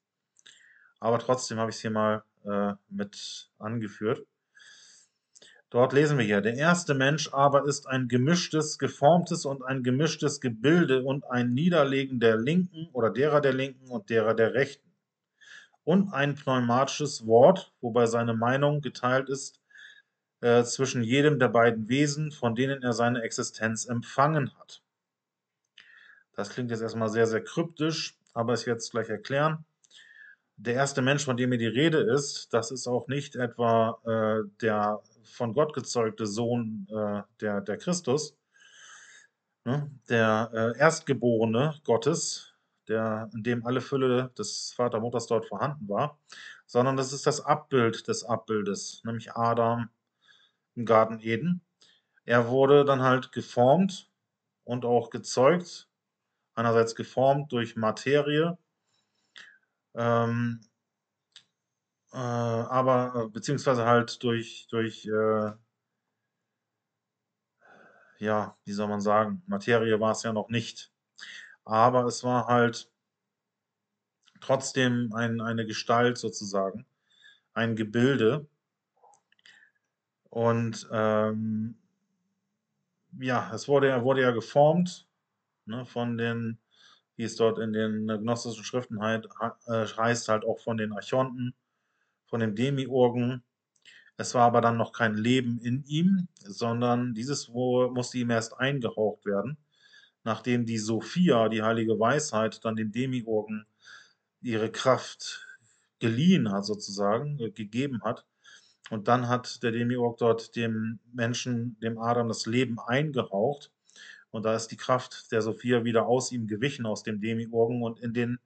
Aber trotzdem habe ich es hier mal äh, mit angeführt. Dort lesen wir hier, der erste Mensch aber ist ein gemischtes, geformtes und ein gemischtes Gebilde und ein Niederlegen der Linken oder derer der Linken und derer der Rechten. Und ein pneumatisches Wort, wobei seine Meinung geteilt ist äh, zwischen jedem der beiden Wesen, von denen er seine Existenz empfangen hat. Das klingt jetzt erstmal sehr, sehr kryptisch, aber ich werde es gleich erklären der erste Mensch, von dem hier die Rede ist, das ist auch nicht etwa äh, der von Gott gezeugte Sohn, äh, der, der Christus, ne? der äh, Erstgeborene Gottes, der, in dem alle Fülle des Vatermutters dort vorhanden war, sondern das ist das Abbild des Abbildes, nämlich Adam im Garten Eden. Er wurde dann halt geformt und auch gezeugt, einerseits geformt durch Materie, ähm, äh, aber äh, beziehungsweise halt durch, durch äh, ja, wie soll man sagen, Materie war es ja noch nicht. Aber es war halt trotzdem ein, eine Gestalt sozusagen, ein Gebilde. Und ähm, ja, es wurde, wurde ja geformt ne, von den wie es dort in den gnostischen Schriften halt, äh, heißt, halt auch von den Archonten, von dem Demiurgen. Es war aber dann noch kein Leben in ihm, sondern dieses musste ihm erst eingehaucht werden, nachdem die Sophia, die heilige Weisheit, dann dem Demiurgen ihre Kraft geliehen hat, sozusagen, äh, gegeben hat. Und dann hat der Demiurg dort dem Menschen, dem Adam, das Leben eingehaucht. Und da ist die Kraft der Sophia wieder aus ihm gewichen, aus dem Demiurgen und in den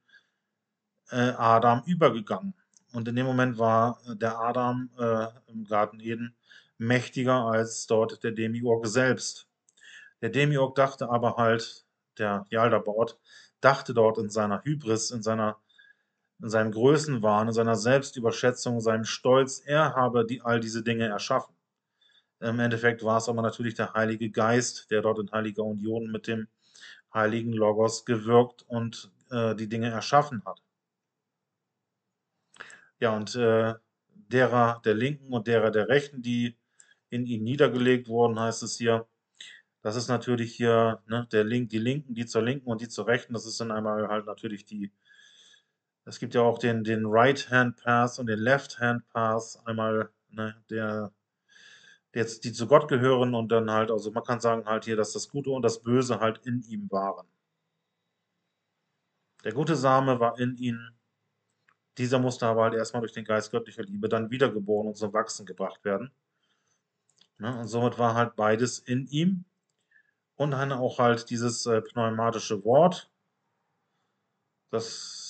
äh, Adam übergegangen. Und in dem Moment war der Adam äh, im Garten Eden mächtiger als dort der Demiurg selbst. Der Demiurg dachte aber halt, der Jaldabaoth, dachte dort in seiner Hybris, in, seiner, in seinem Größenwahn, in seiner Selbstüberschätzung, seinem Stolz, er habe die, all diese Dinge erschaffen. Im Endeffekt war es aber natürlich der Heilige Geist, der dort in heiliger Union mit dem heiligen Logos gewirkt und äh, die Dinge erschaffen hat. Ja, und äh, derer der Linken und derer der Rechten, die in ihn niedergelegt wurden, heißt es hier, Das ist natürlich hier ne, der Link, die Linken, die zur Linken und die zur Rechten. Das ist dann einmal halt natürlich die. Es gibt ja auch den, den Right-Hand-Path und den Left-Hand-Path. Einmal ne, der, jetzt die zu Gott gehören und dann halt, also man kann sagen halt hier, dass das Gute und das Böse halt in ihm waren. Der gute Same war in ihnen. Dieser musste aber halt erstmal durch den Geist göttlicher Liebe dann wiedergeboren und zum Wachsen gebracht werden. Ne? Und somit war halt beides in ihm. Und dann auch halt dieses äh, pneumatische Wort. Das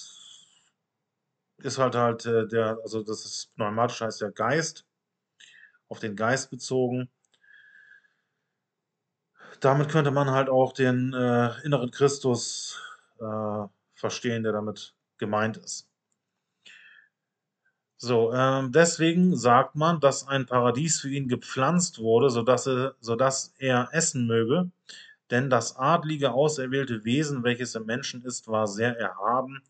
ist halt halt äh, der, also das ist pneumatisch heißt der Geist, auf den Geist bezogen. Damit könnte man halt auch den äh, inneren Christus äh, verstehen, der damit gemeint ist. So, ähm, deswegen sagt man, dass ein Paradies für ihn gepflanzt wurde, sodass er, sodass er essen möge. Denn das adlige, auserwählte Wesen, welches im Menschen ist, war sehr erhaben.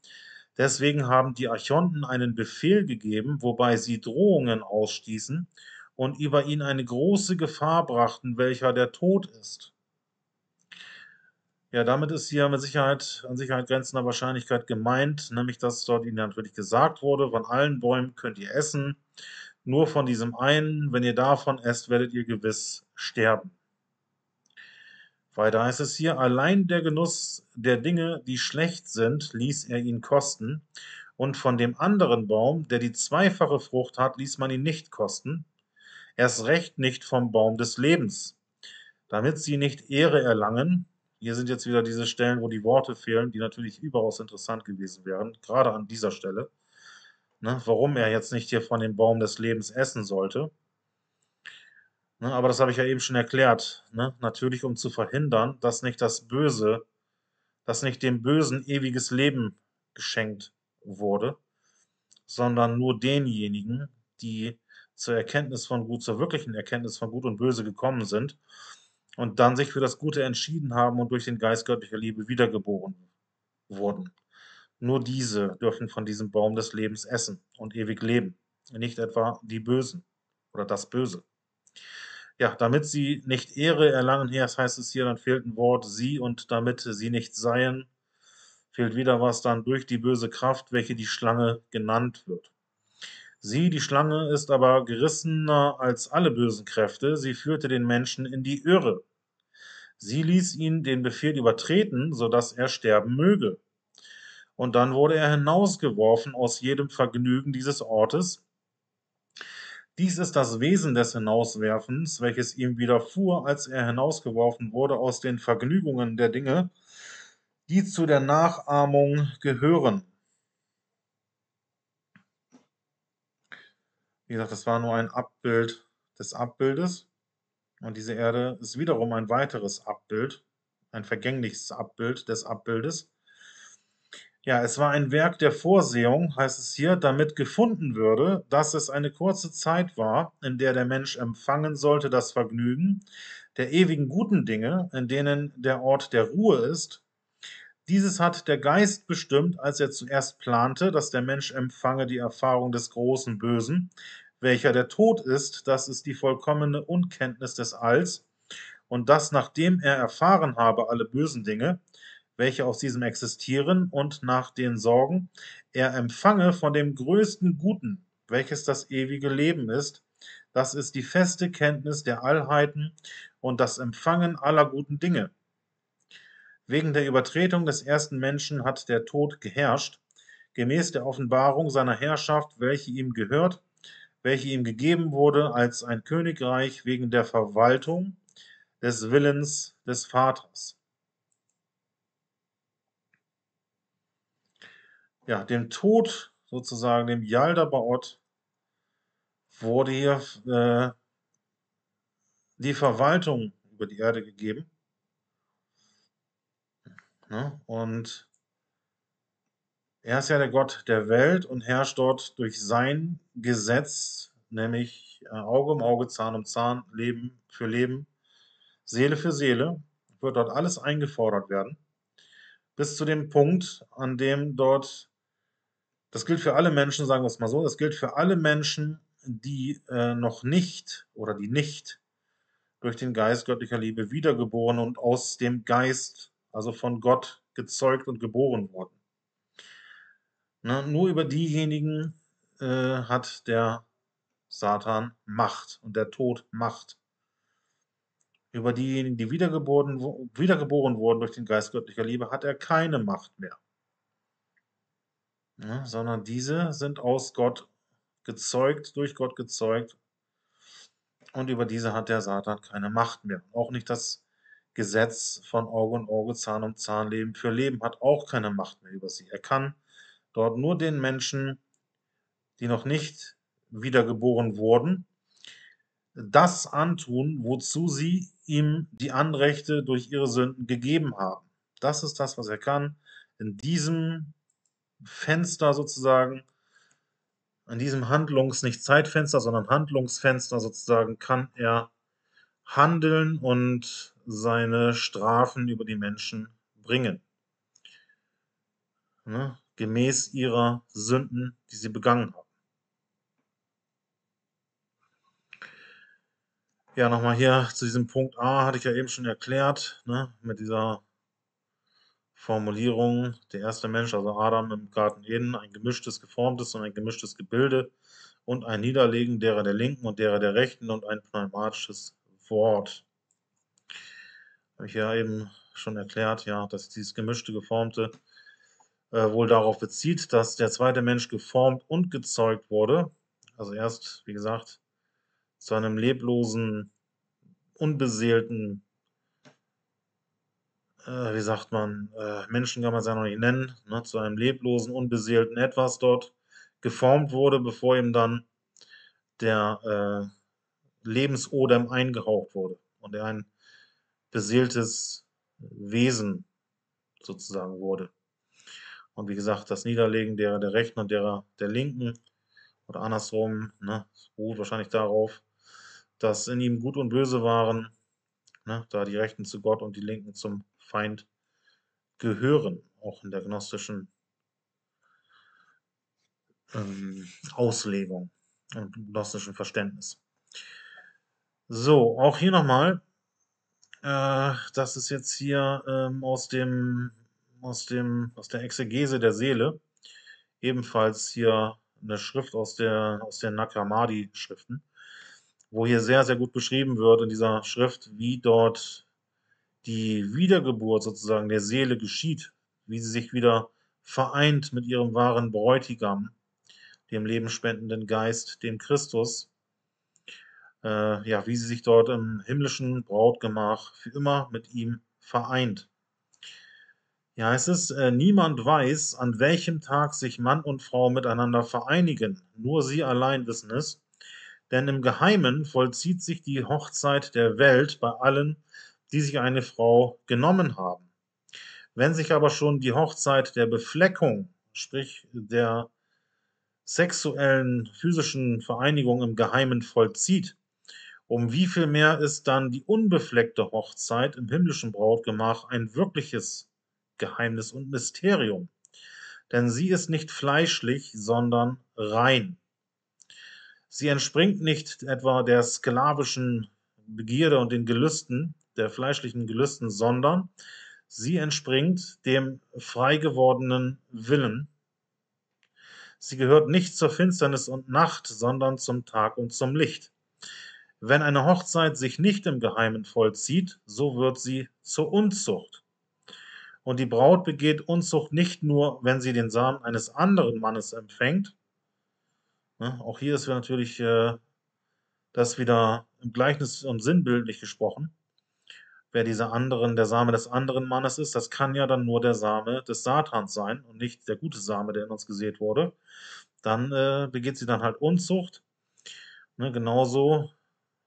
Deswegen haben die Archonten einen Befehl gegeben, wobei sie Drohungen ausstießen und über ihn eine große Gefahr brachten, welcher der Tod ist. Ja, damit ist hier mit Sicherheit, an Sicherheit grenzender Wahrscheinlichkeit gemeint, nämlich dass dort ihnen natürlich gesagt wurde, von allen Bäumen könnt ihr essen, nur von diesem einen, wenn ihr davon esst, werdet ihr gewiss sterben. Weiter heißt es hier, allein der Genuss der Dinge, die schlecht sind, ließ er ihn kosten, und von dem anderen Baum, der die zweifache Frucht hat, ließ man ihn nicht kosten, erst recht nicht vom Baum des Lebens, damit sie nicht Ehre erlangen, hier sind jetzt wieder diese Stellen, wo die Worte fehlen, die natürlich überaus interessant gewesen wären, gerade an dieser Stelle. Ne, warum er jetzt nicht hier von dem Baum des Lebens essen sollte. Ne, aber das habe ich ja eben schon erklärt. Ne? Natürlich, um zu verhindern, dass nicht das Böse, dass nicht dem Bösen ewiges Leben geschenkt wurde, sondern nur denjenigen, die zur Erkenntnis von Gut, zur wirklichen Erkenntnis von Gut und Böse gekommen sind und dann sich für das Gute entschieden haben und durch den Geist göttlicher Liebe wiedergeboren wurden. Nur diese dürfen von diesem Baum des Lebens essen und ewig leben, nicht etwa die Bösen oder das Böse. Ja, damit sie nicht Ehre erlangen, hier heißt es hier, dann fehlt ein Wort sie und damit sie nicht seien, fehlt wieder was dann durch die böse Kraft, welche die Schlange genannt wird. Sie, die Schlange, ist aber gerissener als alle bösen Kräfte. Sie führte den Menschen in die Irre. Sie ließ ihn den Befehl übertreten, so dass er sterben möge. Und dann wurde er hinausgeworfen aus jedem Vergnügen dieses Ortes. Dies ist das Wesen des Hinauswerfens, welches ihm widerfuhr, als er hinausgeworfen wurde aus den Vergnügungen der Dinge, die zu der Nachahmung gehören. Wie gesagt, das war nur ein Abbild des Abbildes. Und diese Erde ist wiederum ein weiteres Abbild, ein vergängliches Abbild des Abbildes. Ja, es war ein Werk der Vorsehung, heißt es hier, damit gefunden würde, dass es eine kurze Zeit war, in der der Mensch empfangen sollte das Vergnügen der ewigen guten Dinge, in denen der Ort der Ruhe ist. Dieses hat der Geist bestimmt, als er zuerst plante, dass der Mensch empfange die Erfahrung des großen Bösen, welcher der Tod ist, das ist die vollkommene Unkenntnis des Alls, und das nachdem er erfahren habe alle bösen Dinge, welche aus diesem existieren, und nach den Sorgen, er empfange von dem größten Guten, welches das ewige Leben ist, das ist die feste Kenntnis der Allheiten und das Empfangen aller guten Dinge. Wegen der Übertretung des ersten Menschen hat der Tod geherrscht, gemäß der Offenbarung seiner Herrschaft, welche ihm gehört, welche ihm gegeben wurde als ein Königreich wegen der Verwaltung des Willens des Vaters. Ja, dem Tod sozusagen, dem Yaldabaoth, wurde hier äh, die Verwaltung über die Erde gegeben. Ne? Und er ist ja der Gott der Welt und herrscht dort durch sein Gesetz, nämlich äh, Auge um Auge, Zahn um Zahn, Leben für Leben, Seele für Seele, wird dort alles eingefordert werden, bis zu dem Punkt, an dem dort, das gilt für alle Menschen, sagen wir es mal so, das gilt für alle Menschen, die äh, noch nicht oder die nicht durch den Geist göttlicher Liebe wiedergeboren und aus dem Geist, also von Gott, gezeugt und geboren worden. Na, nur über diejenigen äh, hat der Satan Macht und der Tod Macht. Über diejenigen, die wiedergeboren, wiedergeboren wurden durch den Geist göttlicher Liebe, hat er keine Macht mehr. Ja, sondern diese sind aus Gott gezeugt, durch Gott gezeugt. Und über diese hat der Satan keine Macht mehr. Auch nicht das Gesetz von Auge und Auge, Zahn um Zahn, Leben für Leben hat auch keine Macht mehr über sie. Er kann dort nur den Menschen, die noch nicht wiedergeboren wurden, das antun, wozu sie ihm die Anrechte durch ihre Sünden gegeben haben. Das ist das, was er kann. In diesem Fenster sozusagen, in diesem Handlungs-, nicht Zeitfenster, sondern Handlungsfenster sozusagen, kann er handeln und seine Strafen über die Menschen bringen. Ne? Gemäß ihrer Sünden, die sie begangen haben. Ja, nochmal hier zu diesem Punkt A hatte ich ja eben schon erklärt, ne, mit dieser Formulierung, der erste Mensch, also Adam im Garten Eden, ein gemischtes, geformtes und ein gemischtes Gebilde und ein Niederlegen derer der linken und derer der rechten und ein pneumatisches Wort. Habe ich ja eben schon erklärt, ja, dass dieses gemischte, geformte äh, wohl darauf bezieht, dass der zweite Mensch geformt und gezeugt wurde. Also erst, wie gesagt, zu einem leblosen, unbeseelten, äh, wie sagt man, äh, Menschen kann man es ja noch nicht nennen, ne, zu einem leblosen, unbeseelten Etwas dort geformt wurde, bevor ihm dann der äh, Lebensodem eingehaucht wurde und er ein beseeltes Wesen sozusagen wurde. Und wie gesagt, das Niederlegen derer der Rechten und derer der Linken oder andersrum, ne, ruht wahrscheinlich darauf, dass in ihm Gut und Böse waren, ne, da die Rechten zu Gott und die Linken zum Feind gehören, auch in der gnostischen ähm, Auslegung und gnostischen Verständnis. So, auch hier nochmal, äh, das ist jetzt hier ähm, aus, dem, aus, dem, aus der Exegese der Seele, ebenfalls hier eine Schrift aus der, aus den Nakamadi-Schriften wo hier sehr, sehr gut beschrieben wird in dieser Schrift, wie dort die Wiedergeburt sozusagen der Seele geschieht, wie sie sich wieder vereint mit ihrem wahren Bräutigam, dem lebenspendenden Geist, dem Christus, äh, ja, wie sie sich dort im himmlischen Brautgemach für immer mit ihm vereint. Ja, es ist, äh, niemand weiß, an welchem Tag sich Mann und Frau miteinander vereinigen. Nur sie allein wissen es denn im Geheimen vollzieht sich die Hochzeit der Welt bei allen, die sich eine Frau genommen haben. Wenn sich aber schon die Hochzeit der Befleckung, sprich der sexuellen, physischen Vereinigung im Geheimen vollzieht, um wie viel mehr ist dann die unbefleckte Hochzeit im himmlischen Brautgemach ein wirkliches Geheimnis und Mysterium. Denn sie ist nicht fleischlich, sondern rein. Sie entspringt nicht etwa der sklavischen Begierde und den Gelüsten, der fleischlichen Gelüsten, sondern sie entspringt dem frei gewordenen Willen. Sie gehört nicht zur Finsternis und Nacht, sondern zum Tag und zum Licht. Wenn eine Hochzeit sich nicht im Geheimen vollzieht, so wird sie zur Unzucht. Und die Braut begeht Unzucht nicht nur, wenn sie den Samen eines anderen Mannes empfängt, Ne? Auch hier ist natürlich äh, das wieder im Gleichnis und sinnbildlich gesprochen. Wer dieser anderen, der Same des anderen Mannes ist, das kann ja dann nur der Same des Satans sein und nicht der gute Same, der in uns gesät wurde. Dann äh, begeht sie dann halt Unzucht. Ne? Genauso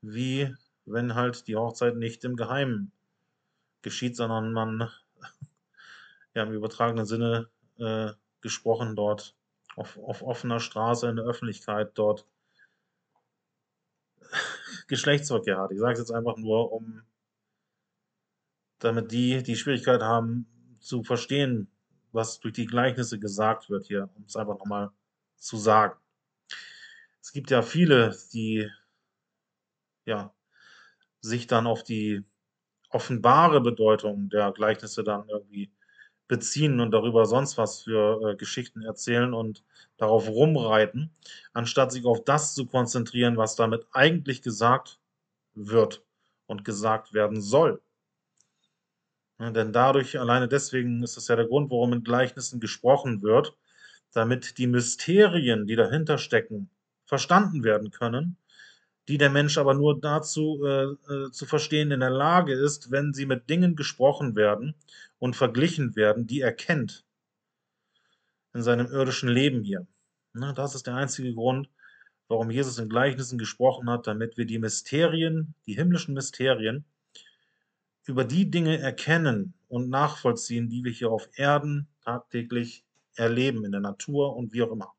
wie wenn halt die Hochzeit nicht im Geheimen geschieht, sondern man ja im übertragenen Sinne äh, gesprochen dort auf, auf offener Straße in der Öffentlichkeit dort Geschlechtsverkehr hat. Ich sage es jetzt einfach nur, um damit die, die Schwierigkeit haben, zu verstehen, was durch die Gleichnisse gesagt wird hier, um es einfach nochmal zu sagen. Es gibt ja viele, die ja sich dann auf die offenbare Bedeutung der Gleichnisse dann irgendwie beziehen und darüber sonst was für äh, Geschichten erzählen und darauf rumreiten, anstatt sich auf das zu konzentrieren, was damit eigentlich gesagt wird und gesagt werden soll. Ja, denn dadurch, alleine deswegen ist das ja der Grund, warum in Gleichnissen gesprochen wird, damit die Mysterien, die dahinter stecken, verstanden werden können, die der Mensch aber nur dazu äh, äh, zu verstehen in der Lage ist, wenn sie mit Dingen gesprochen werden und verglichen werden, die er kennt in seinem irdischen Leben hier. Na, das ist der einzige Grund, warum Jesus in Gleichnissen gesprochen hat, damit wir die Mysterien, die himmlischen Mysterien, über die Dinge erkennen und nachvollziehen, die wir hier auf Erden tagtäglich erleben, in der Natur und wie auch immer.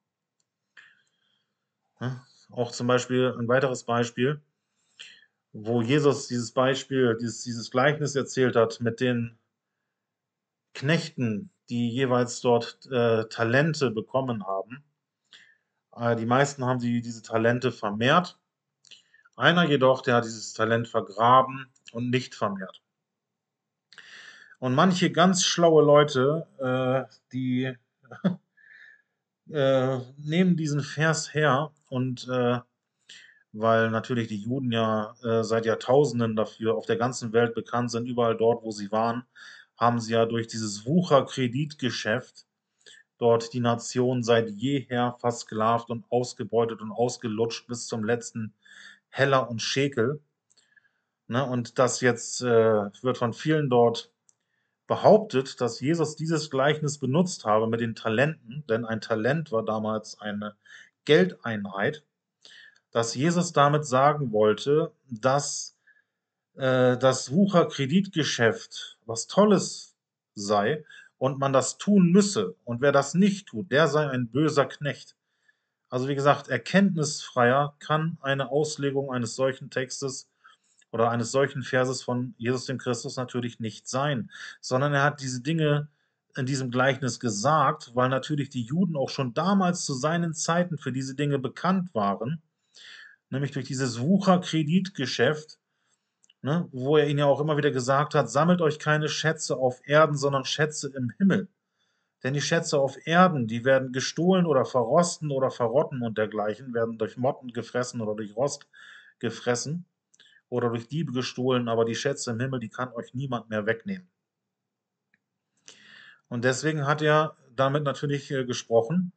Auch zum Beispiel ein weiteres Beispiel, wo Jesus dieses Beispiel, dieses, dieses Gleichnis erzählt hat mit den Knechten, die jeweils dort äh, Talente bekommen haben. Äh, die meisten haben die, diese Talente vermehrt. Einer jedoch, der hat dieses Talent vergraben und nicht vermehrt. Und manche ganz schlaue Leute, äh, die äh, nehmen diesen Vers her und äh, weil natürlich die Juden ja äh, seit Jahrtausenden dafür auf der ganzen Welt bekannt sind, überall dort, wo sie waren, haben sie ja durch dieses Wucherkreditgeschäft dort die Nation seit jeher versklavt und ausgebeutet und ausgelutscht bis zum letzten Heller und Schekel. Ne, und das jetzt äh, wird von vielen dort behauptet, dass Jesus dieses Gleichnis benutzt habe mit den Talenten, denn ein Talent war damals eine Geldeinheit, dass Jesus damit sagen wollte, dass äh, das Wucherkreditgeschäft was Tolles sei und man das tun müsse. Und wer das nicht tut, der sei ein böser Knecht. Also wie gesagt, erkenntnisfreier kann eine Auslegung eines solchen Textes oder eines solchen Verses von Jesus dem Christus natürlich nicht sein, sondern er hat diese Dinge in diesem Gleichnis gesagt, weil natürlich die Juden auch schon damals zu seinen Zeiten für diese Dinge bekannt waren, nämlich durch dieses Wucherkreditgeschäft, ne, wo er ihnen ja auch immer wieder gesagt hat, sammelt euch keine Schätze auf Erden, sondern Schätze im Himmel. Denn die Schätze auf Erden, die werden gestohlen oder verrosten oder verrotten und dergleichen, werden durch Motten gefressen oder durch Rost gefressen oder durch Diebe gestohlen, aber die Schätze im Himmel, die kann euch niemand mehr wegnehmen. Und deswegen hat er damit natürlich äh, gesprochen.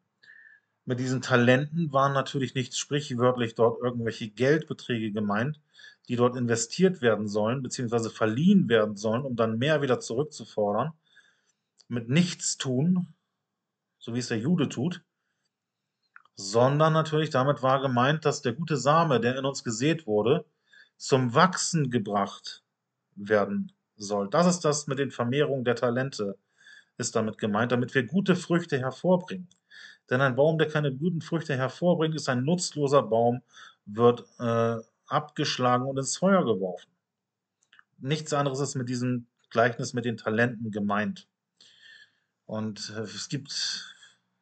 Mit diesen Talenten waren natürlich nicht sprichwörtlich dort irgendwelche Geldbeträge gemeint, die dort investiert werden sollen, beziehungsweise verliehen werden sollen, um dann mehr wieder zurückzufordern. Mit nichts tun, so wie es der Jude tut, sondern natürlich damit war gemeint, dass der gute Same, der in uns gesät wurde, zum Wachsen gebracht werden soll. Das ist das mit den Vermehrungen der Talente, ist damit gemeint, damit wir gute Früchte hervorbringen. Denn ein Baum, der keine guten Früchte hervorbringt, ist ein nutzloser Baum, wird äh, abgeschlagen und ins Feuer geworfen. Nichts anderes ist mit diesem Gleichnis mit den Talenten gemeint. Und äh, es gibt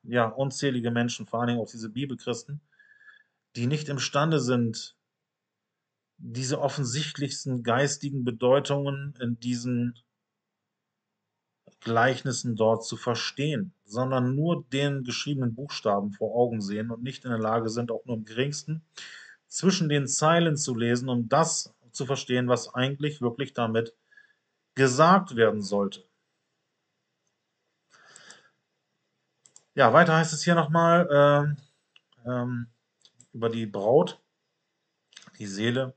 ja unzählige Menschen, vor allen Dingen auch diese Bibelchristen, die nicht imstande sind, diese offensichtlichsten geistigen Bedeutungen in diesen Gleichnissen dort zu verstehen, sondern nur den geschriebenen Buchstaben vor Augen sehen und nicht in der Lage sind, auch nur im geringsten zwischen den Zeilen zu lesen, um das zu verstehen, was eigentlich wirklich damit gesagt werden sollte. Ja, weiter heißt es hier nochmal äh, ähm, über die Braut, die Seele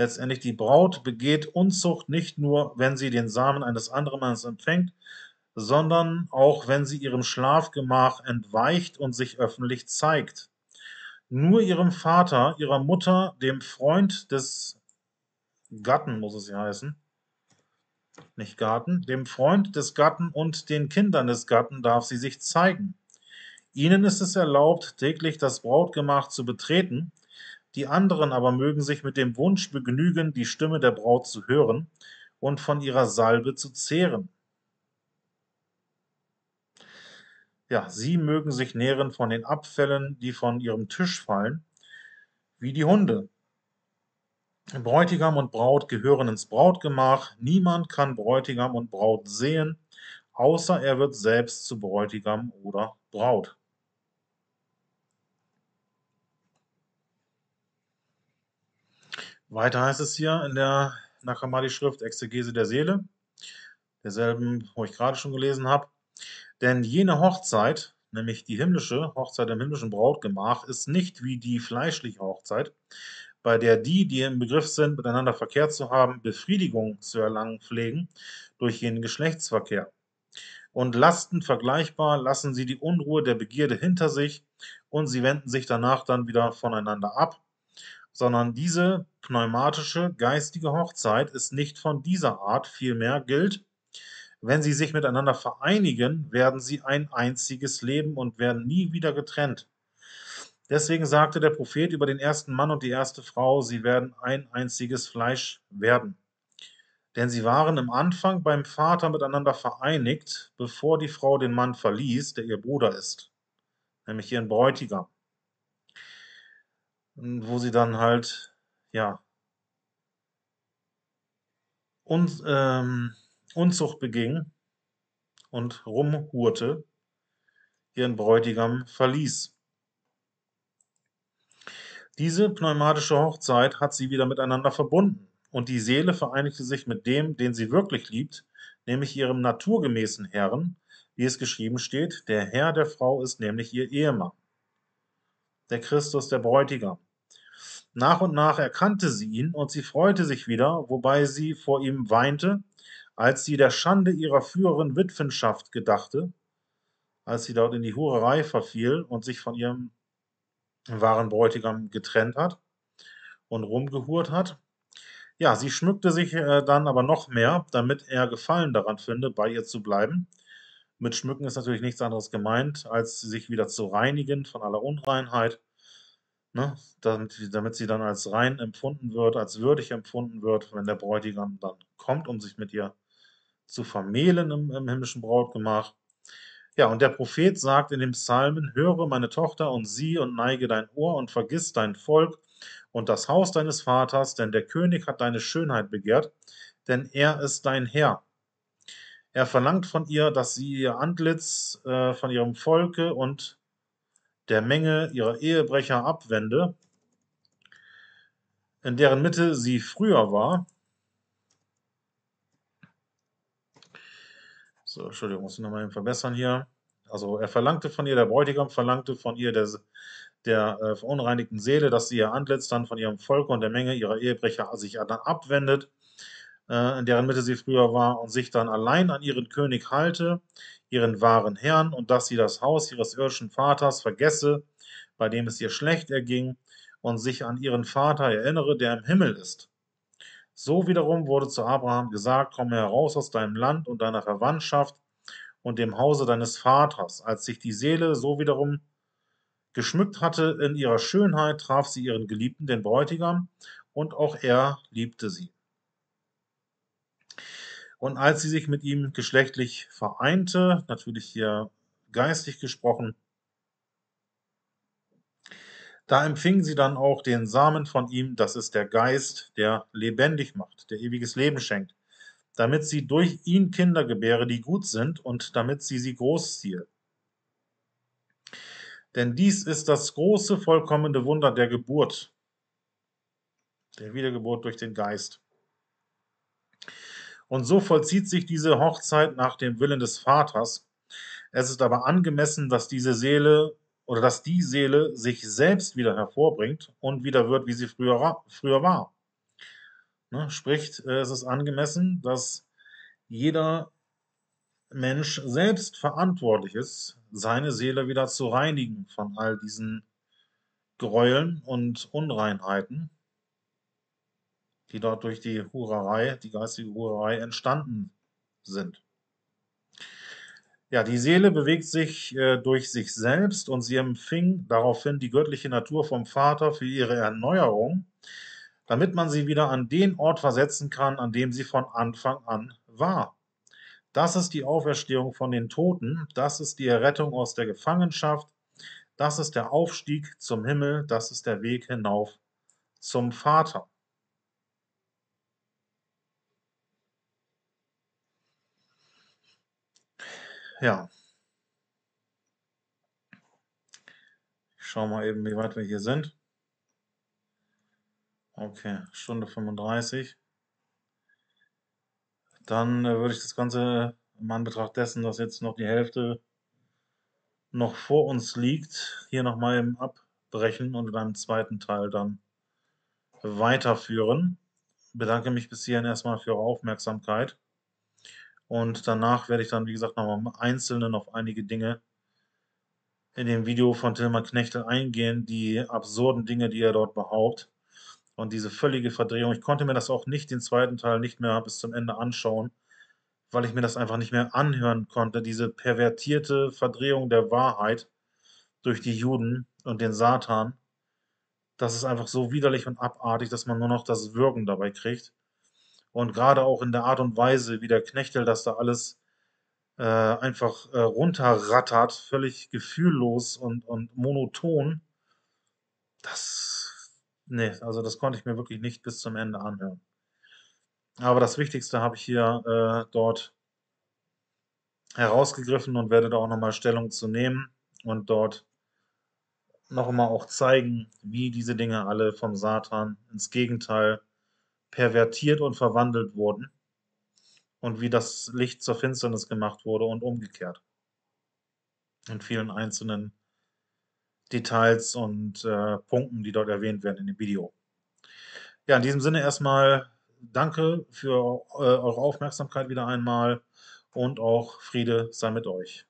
letztendlich die Braut begeht Unzucht nicht nur, wenn sie den Samen eines anderen Mannes empfängt, sondern auch, wenn sie ihrem Schlafgemach entweicht und sich öffentlich zeigt. Nur ihrem Vater, ihrer Mutter, dem Freund des Gatten, muss es ja heißen, nicht Garten, dem Freund des Gatten und den Kindern des Gatten darf sie sich zeigen. Ihnen ist es erlaubt, täglich das Brautgemach zu betreten, die anderen aber mögen sich mit dem Wunsch begnügen, die Stimme der Braut zu hören und von ihrer Salbe zu zehren. Ja, sie mögen sich nähren von den Abfällen, die von ihrem Tisch fallen, wie die Hunde. Bräutigam und Braut gehören ins Brautgemach. Niemand kann Bräutigam und Braut sehen, außer er wird selbst zu Bräutigam oder Braut. Weiter heißt es hier in der Nakamadi-Schrift Exegese der Seele, derselben, wo ich gerade schon gelesen habe. Denn jene Hochzeit, nämlich die himmlische Hochzeit im himmlischen Brautgemach, ist nicht wie die fleischliche Hochzeit, bei der die, die im Begriff sind, miteinander Verkehr zu haben, Befriedigung zu erlangen pflegen durch jenen Geschlechtsverkehr. Und Lasten vergleichbar lassen sie die Unruhe der Begierde hinter sich und sie wenden sich danach dann wieder voneinander ab sondern diese pneumatische geistige Hochzeit ist nicht von dieser Art, vielmehr gilt, wenn sie sich miteinander vereinigen, werden sie ein einziges Leben und werden nie wieder getrennt. Deswegen sagte der Prophet über den ersten Mann und die erste Frau, sie werden ein einziges Fleisch werden. Denn sie waren im Anfang beim Vater miteinander vereinigt, bevor die Frau den Mann verließ, der ihr Bruder ist, nämlich ihren Bräutigam wo sie dann halt, ja, Un ähm, Unzucht beging und rumhurte, ihren Bräutigam verließ. Diese pneumatische Hochzeit hat sie wieder miteinander verbunden und die Seele vereinigte sich mit dem, den sie wirklich liebt, nämlich ihrem naturgemäßen Herrn, wie es geschrieben steht, der Herr der Frau ist nämlich ihr Ehemann, der Christus der Bräutigam. Nach und nach erkannte sie ihn und sie freute sich wieder, wobei sie vor ihm weinte, als sie der Schande ihrer früheren Witwenschaft gedachte, als sie dort in die Hurerei verfiel und sich von ihrem wahren Bräutigam getrennt hat und rumgehurt hat. Ja, sie schmückte sich äh, dann aber noch mehr, damit er Gefallen daran finde, bei ihr zu bleiben. Mit Schmücken ist natürlich nichts anderes gemeint, als sich wieder zu reinigen von aller Unreinheit Ne? Damit, damit sie dann als rein empfunden wird, als würdig empfunden wird, wenn der Bräutigam dann kommt, um sich mit ihr zu vermählen im, im himmlischen Brautgemach. Ja, und der Prophet sagt in dem Psalmen, höre meine Tochter und sieh und neige dein Ohr und vergiss dein Volk und das Haus deines Vaters, denn der König hat deine Schönheit begehrt, denn er ist dein Herr. Er verlangt von ihr, dass sie ihr Antlitz äh, von ihrem Volke und der Menge ihrer Ehebrecher abwende, in deren Mitte sie früher war. So, Entschuldigung, muss ich nochmal verbessern hier. Also er verlangte von ihr, der Bräutigam verlangte von ihr, der, der äh, verunreinigten Seele, dass sie ihr Antlitz dann von ihrem Volk und der Menge ihrer Ehebrecher sich dann abwendet, in deren Mitte sie früher war, und sich dann allein an ihren König halte, ihren wahren Herrn und dass sie das Haus ihres irdischen Vaters vergesse, bei dem es ihr schlecht erging, und sich an ihren Vater erinnere, der im Himmel ist. So wiederum wurde zu Abraham gesagt, komme heraus aus deinem Land und deiner Verwandtschaft und dem Hause deines Vaters. Als sich die Seele so wiederum geschmückt hatte in ihrer Schönheit, traf sie ihren Geliebten, den Bräutigam, und auch er liebte sie. Und als sie sich mit ihm geschlechtlich vereinte, natürlich hier geistig gesprochen, da empfing sie dann auch den Samen von ihm, das ist der Geist, der lebendig macht, der ewiges Leben schenkt, damit sie durch ihn Kinder gebäre, die gut sind und damit sie sie großziehe. Denn dies ist das große, vollkommene Wunder der Geburt, der Wiedergeburt durch den Geist. Und so vollzieht sich diese Hochzeit nach dem Willen des Vaters. Es ist aber angemessen, dass diese Seele oder dass die Seele sich selbst wieder hervorbringt und wieder wird, wie sie früher, früher war. Ne? Sprich, äh, es ist angemessen, dass jeder Mensch selbst verantwortlich ist, seine Seele wieder zu reinigen von all diesen Gräueln und Unreinheiten die dort durch die Hurerei, die geistige Hurerei entstanden sind. Ja, die Seele bewegt sich äh, durch sich selbst und sie empfing daraufhin die göttliche Natur vom Vater für ihre Erneuerung, damit man sie wieder an den Ort versetzen kann, an dem sie von Anfang an war. Das ist die Auferstehung von den Toten, das ist die Errettung aus der Gefangenschaft, das ist der Aufstieg zum Himmel, das ist der Weg hinauf zum Vater. Ja. Ich schaue mal eben, wie weit wir hier sind. Okay, Stunde 35. Dann äh, würde ich das Ganze im Anbetracht dessen, dass jetzt noch die Hälfte noch vor uns liegt, hier nochmal eben abbrechen und in einem zweiten Teil dann weiterführen. Ich bedanke mich bis hierhin erstmal für eure Aufmerksamkeit. Und danach werde ich dann, wie gesagt, nochmal im Einzelnen auf einige Dinge in dem Video von Tilman Knechtel eingehen, die absurden Dinge, die er dort behauptet. Und diese völlige Verdrehung. Ich konnte mir das auch nicht, den zweiten Teil, nicht mehr bis zum Ende anschauen, weil ich mir das einfach nicht mehr anhören konnte. Diese pervertierte Verdrehung der Wahrheit durch die Juden und den Satan. Das ist einfach so widerlich und abartig, dass man nur noch das Würgen dabei kriegt. Und gerade auch in der Art und Weise, wie der Knechtel das da alles äh, einfach äh, runterrattert, völlig gefühllos und, und monoton, das, nee, also das konnte ich mir wirklich nicht bis zum Ende anhören. Aber das Wichtigste habe ich hier äh, dort herausgegriffen und werde da auch nochmal Stellung zu nehmen und dort noch einmal auch zeigen, wie diese Dinge alle vom Satan ins Gegenteil pervertiert und verwandelt wurden und wie das Licht zur Finsternis gemacht wurde und umgekehrt. In vielen einzelnen Details und äh, Punkten, die dort erwähnt werden in dem Video. Ja, in diesem Sinne erstmal danke für äh, eure Aufmerksamkeit wieder einmal und auch Friede sei mit euch.